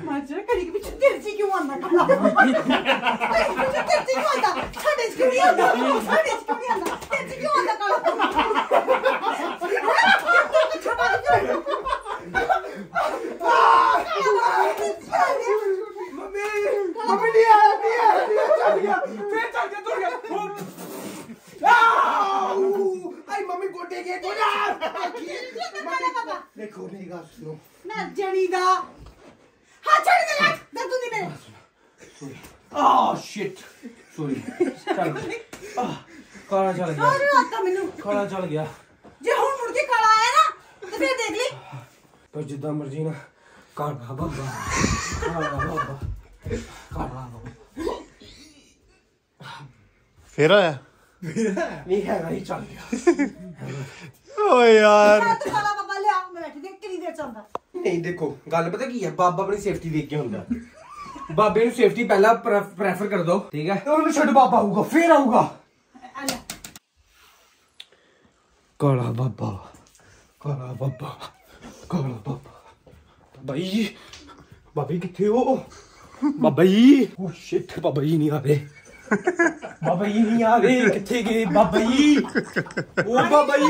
Speaker 5: ਮਾਜਰਾ ਕਰੀ ਕਿ ਪਿੱਛੇ ਤੇਰੇ ਸੀ ਕਿਉਂ ਆਂਦਾ ਕਾਲਾ ਪਿੱਛੇ ਤੇਰੇ ਸੀ ਕਿਉਂ ਆਂਦਾ ਸਾਡੇ ਚ ਕਿਉਂ ਨਹੀਂ ਆਂਦਾ ਸਾਡੇ ਚ ਕਿਉਂ ਨਹੀਂ ਆਂਦਾ ਤੇਰੇ ਚ ਕਿਉਂ ਆਂਦਾ ਕਾਲਾ
Speaker 2: ਮੰਮੀ ਮੰਮੀ ਨਹੀਂ ਆਇਆ ਨਹੀਂ ਆਇਆ ਨਹੀਂ ਆਇਆ, ਚੱਲ ਗਿਆ ਫੇਰ ਚੱਲ ਗਿਆ ਤੁਰ ਗਿਆ ਹੁਣ। ਆਊ! ਆਈ ਮੰਮੀ ਗੋਡੇ ਕੇ ਗੋਡਾ ਦੇਖੋ ਮੇਰੀ ਗੱਲ ਸੁਣੋ
Speaker 5: ਨਾ ਜਣੀ ਦਾ ਹਾਂ ਛੱਡ ਦੇ ਲੱਗ ਦਰਦ ਦੀ ਮੇਰੇ
Speaker 2: ਆ ਸ਼ਿਟ ਸੌਰੀ ਚੱਲ ਆਹ, ਕਾਲਾ ਚੱਲ ਗਿਆ।
Speaker 5: ਹੋਰ ਰਾਤਾ ਮੈਨੂੰ
Speaker 2: ਕਾਲਾ ਚੱਲ ਗਿਆ।
Speaker 5: ਜੇ ਹੁਣ ਮੁੜ ਕੇ ਕਾਲਾ ਆਇਆ ਨਾ ਤੇ ਫਿਰ ਦੇਖ ਲਈ।
Speaker 2: ਪਰ ਜਿੱਦਾਂ ਮਰਜ਼ੀ ਨਾ ਕਾਲਾ ਬਾਬਾ। ਕਾਲਾ ਬਾਬਾ। ਕਾਲਾ ਬਾਬਾ।
Speaker 3: ਫੇਰ ਆਇਆ?
Speaker 2: ਨਹੀਂ ਹੈਗਾ ਹੀ ਚੱਲ ਗਿਆ।
Speaker 3: ਓਏ ਯਾਰ।
Speaker 5: ਕਾਲਾ ਬਾਬਾ ਲਿਆ ਮੈਂ ਬੈਠੀ ਦੇਖ ਕਿੰਨੀ ਦੇਰ ਚੱਲਦਾ
Speaker 2: ਨਹੀਂ ਦੇਖੋ ਗੱਲ ਪਤਾ ਕੀ ਹੈ? ਬਾਬਾ ਆਪਣੀ ਸੇਫਟੀ ਦੇਖ ਕੇ ਹੁੰਦਾ। ਬਾਬੇ ਨੂੰ ਸੇਫਟੀ ਪਹਿਲਾਂ ਪ੍ਰੈਫਰ ਕਰ ਦੋ ਠੀਕ ਹੈ? ਤੇ ਉਹਨੂੰ ਛੱਡ ਬਾਬਾ ਆਊਗਾ ਫੇਰ ਆਊਗਾ
Speaker 5: ਆ ਲੈ
Speaker 2: ਕਾਲਾ ਬਾਬਾ ਕਾਲਾ ਬਾਬਾ ਕਾਲਾ ਬਾਬਾ ਬਾਬਾ ਜੀ ਬਾਬਾ ਜੀ ਕਿੱਥੇ ਹੋ ਬਾਬਾ ਜੀ ਓ ਸ਼ਿਟ ਬਾਬਾ ਜੀ ਨਹੀਂ ਆ ਰਹੇ ਬਾਬਾ ਜੀ ਨਹੀਂ ਆ ਰਹੇ ਕਿੱਥੇ ਗਏ ਬਾਬਾ ਜੀ ਓ ਬਾਬਾ ਜੀ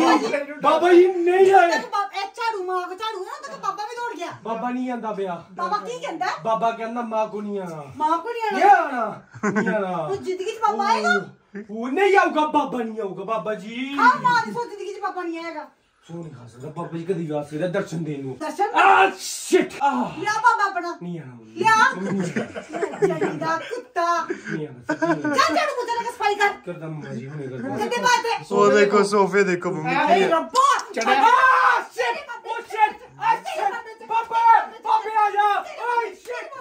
Speaker 2: ਬਾਬਾ ਜੀ ਨਹੀਂ ਆਏ
Speaker 5: ਇਹ ਝਾੜੂ ਮਾਰ ਝਾੜੂ ਨਾ ਤੱਕ ਬਾਬਾ ਵੀ ਦੌੜ ਗਿਆ।
Speaker 2: ਬਾਬਾ ਨਹੀਂ ਆਂਦਾ ਪਿਆ।
Speaker 5: ਬਾਬਾ ਕੀ ਕਹਿੰਦਾ?
Speaker 2: ਬਾਬਾ ਕਹਿੰਦਾ ਮਾਂ ਕੋ ਨਹੀਂ ਆਣਾ।
Speaker 5: ਮਾਂ ਕੋ ਨਹੀਂ ਆਣਾ।
Speaker 2: ਨਹੀਂ ਆਣਾ।
Speaker 5: ਉਹ ਜ਼ਿੰਦਗੀ 'ਚ ਬਾਬਾ ਆਏਗਾ?
Speaker 2: ਉਹ- ਉਹ ਨਹੀਂ ਆਊਗਾ ਬਾਬਾ ਨਹੀਂ ਆਊਗਾ ਬਾਬਾ ਜੀ।
Speaker 5: ਹਾਂ ਮਾਂ ਦੀ ਸੋਚ ਜ਼ਿੰਦਗੀ 'ਚ ਬਾਬਾ ਨਹੀਂ ਆਏਗਾ।
Speaker 2: ਸੋ ਨਹੀਂ ਖਾ ਸਕਦਾ ਬਾਬਾ ਜੀ ਕਦੀ ਆ ਸਕਦਾ ਦਰਸ਼ਨ ਦੇਣ ਨੂੰ।
Speaker 5: ਦਰਸ਼ਨ?
Speaker 2: ਆ ਸ਼ਿਟ ਆ।
Speaker 5: ਲਿਆ ਬਾਬਾ ਆਪਣਾ।
Speaker 2: ਨਹੀਂ ਆਣਾ
Speaker 5: ਲਿਆ। ਜੜੀ ਦਾ ਕੁੱਤਾ।
Speaker 2: ਨਹੀਂ ਆਣਾ ਨਹੀਂ
Speaker 5: ਜਾ ਝਾੜੂ ਮੁੱਦੇ ਲੱਗ ਸਫ਼ਾਈ ਕਰ।
Speaker 2: ਕਰਦਾ ਮੰਮਾ ਜੀ ਹੁਣੇ ਕਰਦਾ।
Speaker 5: ਗੱਦੇ ਬਾਤੇ
Speaker 3: ਉਹ ਦੇਖੋ ਸੋਫੇ ਦੇਖੋ ਮੰਮੀ ਕੀ ਹੈ?
Speaker 5: ਰੱਬਾ
Speaker 2: ਚੜਾ ਆ ਸ਼ਿਟ ਓ ਸ਼ਿਟ ਆ ਸ਼ਿਟ ਬਾਬਾ ਬਾਬੇ ਆ ਜਾ। ਓਏ ਸ਼ਿਟ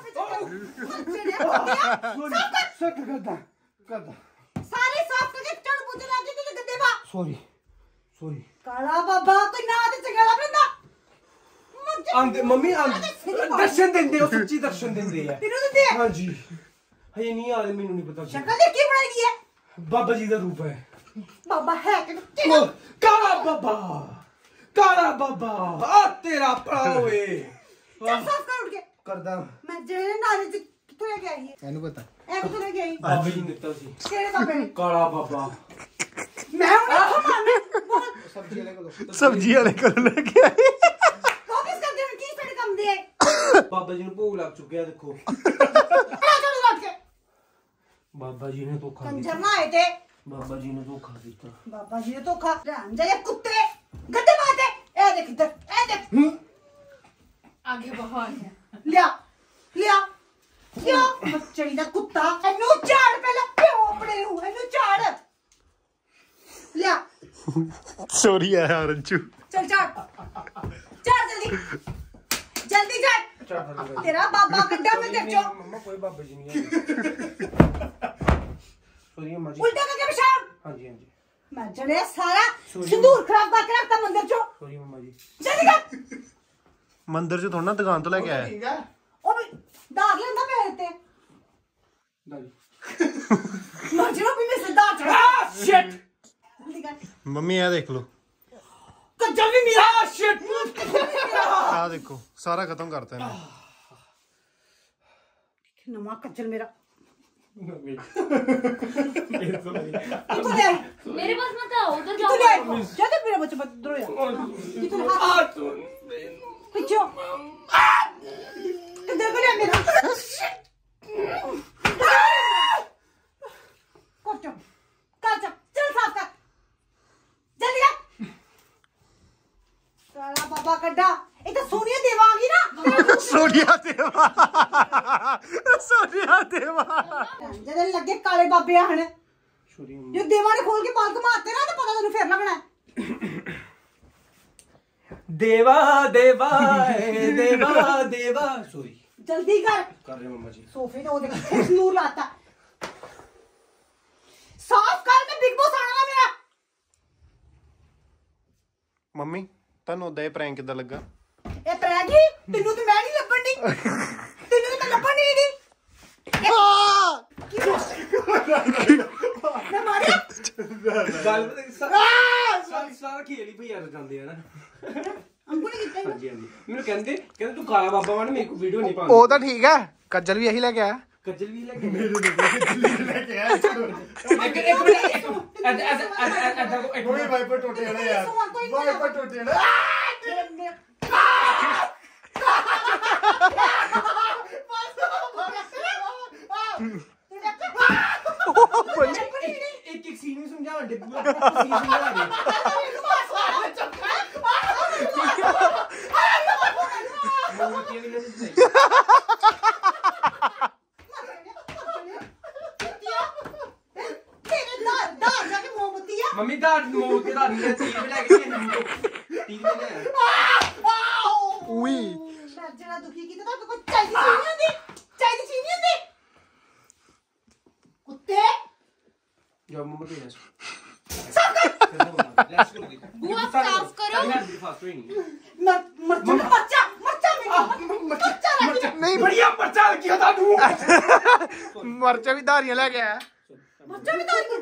Speaker 2: ਸੋਰੀ। ਸੱਕ ਕਰਦਾ। ਕਰਦਾ
Speaker 5: ਸਾਰੇ ਸਾਫ਼ ਕਰਕੇ ਝਾੜੂ ਮੁੱਦੇ ਲਾ ਕੇ ਤੇ
Speaker 2: ਸੋਰੀ ਸੋਰੀ।
Speaker 5: ਕਾਲਾ ਬਾਬਾ ਕੋਈ ਨਾ ਤੇ ਚੰਗਾਲਾ ਮੁੱਦੇ
Speaker 2: ਆਂਦੇ ਮੰਮੀ ਆਂਦੇ ਦਰਸ਼ਨ ਦਿੰਦੇ ਉਹ ਸੱਚੀ ਦਰਸ਼ਨ ਦਿੰਦੇ ਆ।
Speaker 5: ਤੈਨੂੰ ਦਿੰਦੇ ਆ?
Speaker 2: ਹਾਂਜੀ। ਹਜੇ ਨਹੀਂ ਆ ਰਹੇ ਮੈਨੂੰ ਨਹੀਂ ਪਤਾ।
Speaker 5: ਸ਼ਕਲ ਦੇ ਕੀ ਬਣਾਈ ਦੀ ਹੈ।
Speaker 2: ਬਾਬਾ ਜੀ ਦਾ ਰੂਪ ਹੈ।
Speaker 5: ਬਾਬਾ ਹੈ ਕਿ
Speaker 2: ਉਹ ਕਾਲਾ ਬਾਬਾ ਕਾਲਾ ਬਾਬਾ ਆ ਤੇਰਾ ਭਰਾ ਓਏ।
Speaker 5: ਚੱਲ ਸਾਫ਼ ਕਰ ਉੱਠ ਕੇ।
Speaker 2: ਕਰਦਾ।
Speaker 5: ਮੈਂ ਜਿਹੜੇ ਨਾਲੇ ਚ ਕਿੱਥੋਂ ਲੈ ਕੇ ਆਈ ਹੈ?
Speaker 3: ਇਹਨੂੰ ਪਤਾ।
Speaker 5: ਇਹ ਕਿੱਥੋਂ ਲੈ ਕੇ ਆਈ?
Speaker 2: ਬਾਬਾ ਜੀ ਨੇ ਦਿੱਤਾ ਸੀ।
Speaker 5: ਕਿਹੜੇ ਬਾਬੇ ਨੇ?
Speaker 2: ਕਾਲਾ ਬਾਬਾ।
Speaker 3: ਸਬਜ਼ੀ ਵਾਲੇ ਕੋਲ। ਲੈ ਕੇ ਆਈ
Speaker 5: ਕਾਫੀਸ ਕਰਦੇ ਹੁਣ ਕੀ ਸਾਡੇ ਕੰਮ ਦੇ?
Speaker 2: ਬਾਬਾ ਜੀ ਨੂੰ ਭੋਗ ਲੱਗ ਚੁੱਕਿਆ ਦੇਖੋ। ਬਾਬਾ ਜੀ ਨੇ ਧੋਖਾ ਦਿੱਤਾ।
Speaker 5: ਕੰਜਰ ਮਾਏ ਤੇ।
Speaker 2: ਬਾਬਾ ਜੀ ਨੇ ਧੋਖਾ ਦਿੱਤਾ।
Speaker 5: ਬਾਬਾ ਜੀ ਨੇ ਧੋਖਾ। ਰਾਮ ਜਾ ਕੁੱਤੇ। ਗੱਦੇ ਮਾਤੇ ਇਹ ਦੇਖ ਇੱਧਰ ਇਹ ਦੇਖ।
Speaker 6: ਆਗੇ ਬਹਾਰ
Speaker 5: ਲਿਆ ਲਿਆ। ਕਿਉਂ? ਮੱਛੜੀ ਦਾ ਕੁੱਤਾ। ਇਹਨੂੰ ਝਾੜ ਪਹਿਲਾਂ ਕਿਉਂ ਆਪਣੇ ਨੂੰ ਇਹਨੂੰ ਝਾੜ। ਲਿਆ।
Speaker 3: ਸੋਰੀ ਆਇਆ ਰੰਚੂ
Speaker 5: ਚਲ ਝਾੜ ਜਲਦੀ। ਜਲਦੀ ਝਾੜ ਤੇਰਾ ਬਾਬਾ ਕੱਢਾ ਮੈਂ ਚੋਂ।
Speaker 2: ਮੰਮਾ ਕੋਈ ਬਾਬਾ ਜੀ ਨਹੀਂ ਹੈ ਸੋਰੀ ਅੰਮਾ ਜੀ।
Speaker 5: ਉਲਟਾ ਕਰਕੇ ਪਿਸ਼ਾਬ
Speaker 2: ਹਾਂਜੀ ਹਾਂਜੀ।
Speaker 5: ਮੈਂ ਜਣੇ ਸਾਰਾ ਸਿੰਦੂਰ ਖਰਾਬ ਕਰਕੇ ਰੱਖਤਾ ਮੰਦਰ ਚੋਂ।
Speaker 2: ਸੋਰੀ ਮੰਮਾ ਜੀ।
Speaker 5: ਜਲਦੀ ਕਰ।
Speaker 3: ਮੰਦਿਰ ਚ ਥੋੜਾ ਦੁਕਾਨ ਤੋਂ ਲੈ ਕੇ ਆਇਆ।
Speaker 5: ਉਹ ਵੀ ਦਾਗ ਲੈਂਦਾ ਪੈਰ ਤੇ
Speaker 2: ਦਾਦੀ
Speaker 5: ਮਰਜਣਾ ਵੀ ਮੈਂ ਸਿੱਧਾ ਚੜਾ
Speaker 2: ਸ਼ਿਟ
Speaker 3: मम्मी ये देख लो। आ देखो
Speaker 5: सारा खत्म करते
Speaker 2: हैं
Speaker 5: नमा कच्चल मेरा।
Speaker 6: मेरे पास मत आओ उधर जाओ।
Speaker 5: क्या कर मेरा बच्चा उधर जा। पीछे इधर कर मेरा। कोटम ਕਾਲਾ ਬਾਬਾ ਕੱਢਾ। ਇਹ ਤਾਂ ਸੋਨੀਆ ਦੇਵਾਂਗੀ ਨਾ।
Speaker 3: ਸੋਨੀਆ ਦੇਵਾ। ਸੋਨੀਆ ਦੇਵਾ।
Speaker 5: ਜਦੋਂ ਲੱਗੇ ਕਾਲੇ ਬਾਬੇ ਆਹਣ ਜੋ ਦੇਵਾਂ ਨੇ ਖੋਲ ਕੇ ਪਲਕ ਮਾਰਤੇ ਨਾ ਤਾਂ ਪਤਾ ਤੈਨੂੰ ਫੇਰ ਲੱਗਣਾ ਹੈ।
Speaker 2: ਦੇਵਾ ਦੇਵਾ ਏ ਦੇਵਾ ਦੇਵਾ। ਸੋਰੀ।
Speaker 5: ਜਲਦੀ ਕਰ।
Speaker 2: ਕਰ ਰਹੇ ਮੰਮਾ ਜੀ।
Speaker 5: ਸੋਫੇ ਤੇ ਉਹਦੇ ਕਿੱਥੇ ਨੂਰ ਲਾਤਾ। ਸਾਫ਼ ਕਰ ਮੈਂ ਬਿਗ ਬੋਸ ਆਣਾ ਵਾ ਮੇਰਾ।
Speaker 3: ਮੰਮੀ। ਤੁਹਾਨੂੰ ਇਹ ਪ੍ਰੈਂਕ ਕਿੱਦਾਂ ਲੱਗਾ।
Speaker 5: ਇਹ ਪ੍ਰੈਗੀ ਤੈਨੂੰ ਤੇ ਮੈਂ ਨਹੀਂ ਲੱਭਣ ਦੀ ਤੈਨੂੰ ਤੇ ਮੈਂ ਲੱਭਣ ਨਹੀਂ ਦੀ ਮੈਂ ਮਾਰਿਆ?
Speaker 2: ਗੱਲ ਸਾਰਾ ਸਾਰਾ ਖੇਲ ਹੀ ਭਈ ਯਾਰ ਜਾਂਦੇ ਆ ਨਾ।
Speaker 5: ਅੰਗੂ ਨੇ ਕੀਤਾ ਹੀ ਨਾ।
Speaker 2: ਹਾਂਜੀ ਹਾਂਜੀ। ਮੈਨੂੰ ਕਹਿੰਦੇ ਕਹਿੰਦੇ ਤੂੰ ਕਾਲਾ ਬਾਬਾ ਬਣ ਮੇਰੇ ਕੋ ਵੀਡੀਓ ਨਹੀਂ ਪਾਉਂਦਾ।
Speaker 3: ਉਹ ਤਾਂ ਠੀਕ ਹੈ ਕੱਜਲ ਵੀ ਇਹੀ ਲੈ ਕੇ ਆਇਆ।
Speaker 2: ਕੱਜਲ ਵੀ ਲੱਗੇ ਮੇਰੇ ਲੈ ਕੇ ਆਇਆ ਇੱਕ ਇੱਕ ਮਿੰਟ ਇੱਕ ਐਦ ਐਦ ਐਦ ਇੱਕ
Speaker 3: ਕੋਈ ਵਾਈਪਰ ਟੁੱਟੇ ਵਾਲੇ ਯਾਰ ਵਾਈਪਰ ਟੁੱਟੇ ਵਾਲੇ
Speaker 2: ਇੱਕ ਇੱਕ ਸੀਨ ਨੂੰ ਸਮਝਾਉਣ ਦੇ ਪੂਰਾ ਸੀਨ ਸਮਝਾ ਦੇ। ਮੋਮਬੱਤੀਆਂ ਵੀ ਨਹੀਂ ਸਹੀ
Speaker 5: ਤੇਰੇ ਦਾਰ ਦਾਰ ਜਾ ਕੇ ਮੋਮਬੱਤੀ ਆ
Speaker 2: ਮੰਮੀ ਦਾ ਨਹੀਂ ਆ ਚੀਜ਼ ਲੈ ਕੇ ਠੀਕ ਨਹੀਂ
Speaker 3: ਉਈ
Speaker 5: ਜਿਹੜਾ ਦੁਖੀ ਕੀਤਾ ਤਾਂ ਕੋਈ ਚਾਹੀਦੀ ਸੀ ਨਹੀਂ ਹੁੰਦੀ? ਚਾਹੀਦੀ ਸੀ ਨਹੀਂ ਹੁੰਦੀ? ਕੁੱਤੇ!
Speaker 2: ਜਾ ਮੰਮਾ ਤੇ
Speaker 6: ਜਾ। ਬੂਆ
Speaker 2: ਸਾਫ਼ ਕਰੋ। ਮਰ
Speaker 5: ਮਰ ਮਰਚਾ ਮਰਚਾ ਮਰਚਾ
Speaker 3: ਨਹੀਂ।
Speaker 2: ਬੜੀਆ ਮਰਚਾ ਲੱਗੀ ਹੋ ਤੁਹਾਨੂੰ।
Speaker 3: ਮਰਚਾ ਵੀ ਧਾਰੀਆਂ ਲੈ ਕੇ ਆਇਆ।
Speaker 5: ਮਰਚਾ ਵੀ
Speaker 3: ਧਾਰੀਆਂ।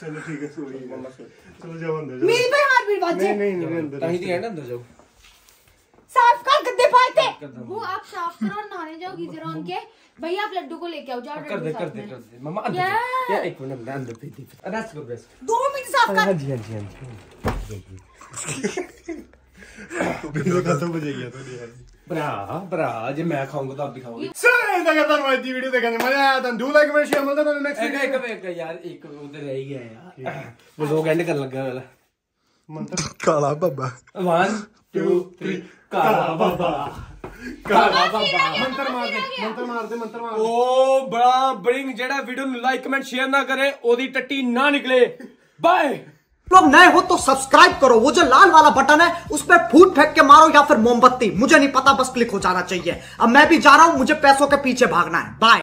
Speaker 3: चलो ठीक
Speaker 5: है चलो जाओ अंदर जाओ।
Speaker 3: मेरे हाथ भी
Speaker 2: बाजे नहीं नहीं अंदर कहीं ना
Speaker 5: अंदर जाओ साफ़ गद्दे पाते
Speaker 6: वो आप साफ़ करो और नहाने जाओ गीजर ऑन के। भैया आप लड्डू को लेके आओ जाओ
Speaker 2: कर दे कर दे कर दे। अंदर एक मिनट मैं अंदर दी रेस्ट करो रेस्ट
Speaker 5: मिनट साफ़ कर। हाँ
Speaker 2: जी हाँ जी हाँ
Speaker 3: जी। (laughs) तो बिंदु तो यार तो
Speaker 2: हाँ ब्रा ब्रा जे मैं खाऊँगा तो आप भी खाओगे।
Speaker 3: ਤਾਂ ਅਗਰ ਤੁਹਾਨੂੰ ਅੱਜ ਦੀ ਵੀਡੀਓ ਦੇਖਣ ਮਜ਼ਾ ਆਇਆ ਤਾਂ ਡੂ ਲਾਈਕ ਕਮੈਂਟ ਸ਼ੇਅਰ ਮਿਲਦਾ ਨੈਕਸਟ
Speaker 2: ਇੱਕ ਇੱਕ ਇੱਕ ਯਾਰ ਇੱਕ ਉਧਰ ਰਹਿ ਗਿਆ ਯਾਰ। ਵਲੋਗ ਐਂਡ ਕਰਨ ਲੱਗਾ ਵਾਲਾ
Speaker 3: ਮੰਤਰ? ਕਾਲਾ ਬਾਬਾ।
Speaker 2: 1 2 3 ਕਾਲਾ ਬਾਬਾ। ਕਾਲਾ ਬਾਬਾ।
Speaker 3: ਮੰਤਰ ਮਾਰ ਦੇ ਮੰਤਰ ਮਾਰ ਮੰਤਰ ਮਾਰ
Speaker 2: ਉਹ ਬੜਾ ਬਰਿੰਗ ਜਿਹੜਾ ਵੀਡੀਓ ਨੂੰ ਲਾਈਕ ਕਮੈਂਟ ਸ਼ੇਅਰ ਨਾ ਕਰੇ ਉਹਦੀ ਟੱਟੀ ਨਾ ਨਿਕਲੇ। ਬਾਏ
Speaker 7: लोग नए हो तो सब्सक्राइब करो वो जो लाल वाला बटन है उस पर फूट फेंक के मारो या फिर मोमबत्ती मुझे नहीं पता बस क्लिक हो जाना चाहिए अब मैं भी जा रहा हूं मुझे पैसों के पीछे भागना है बाय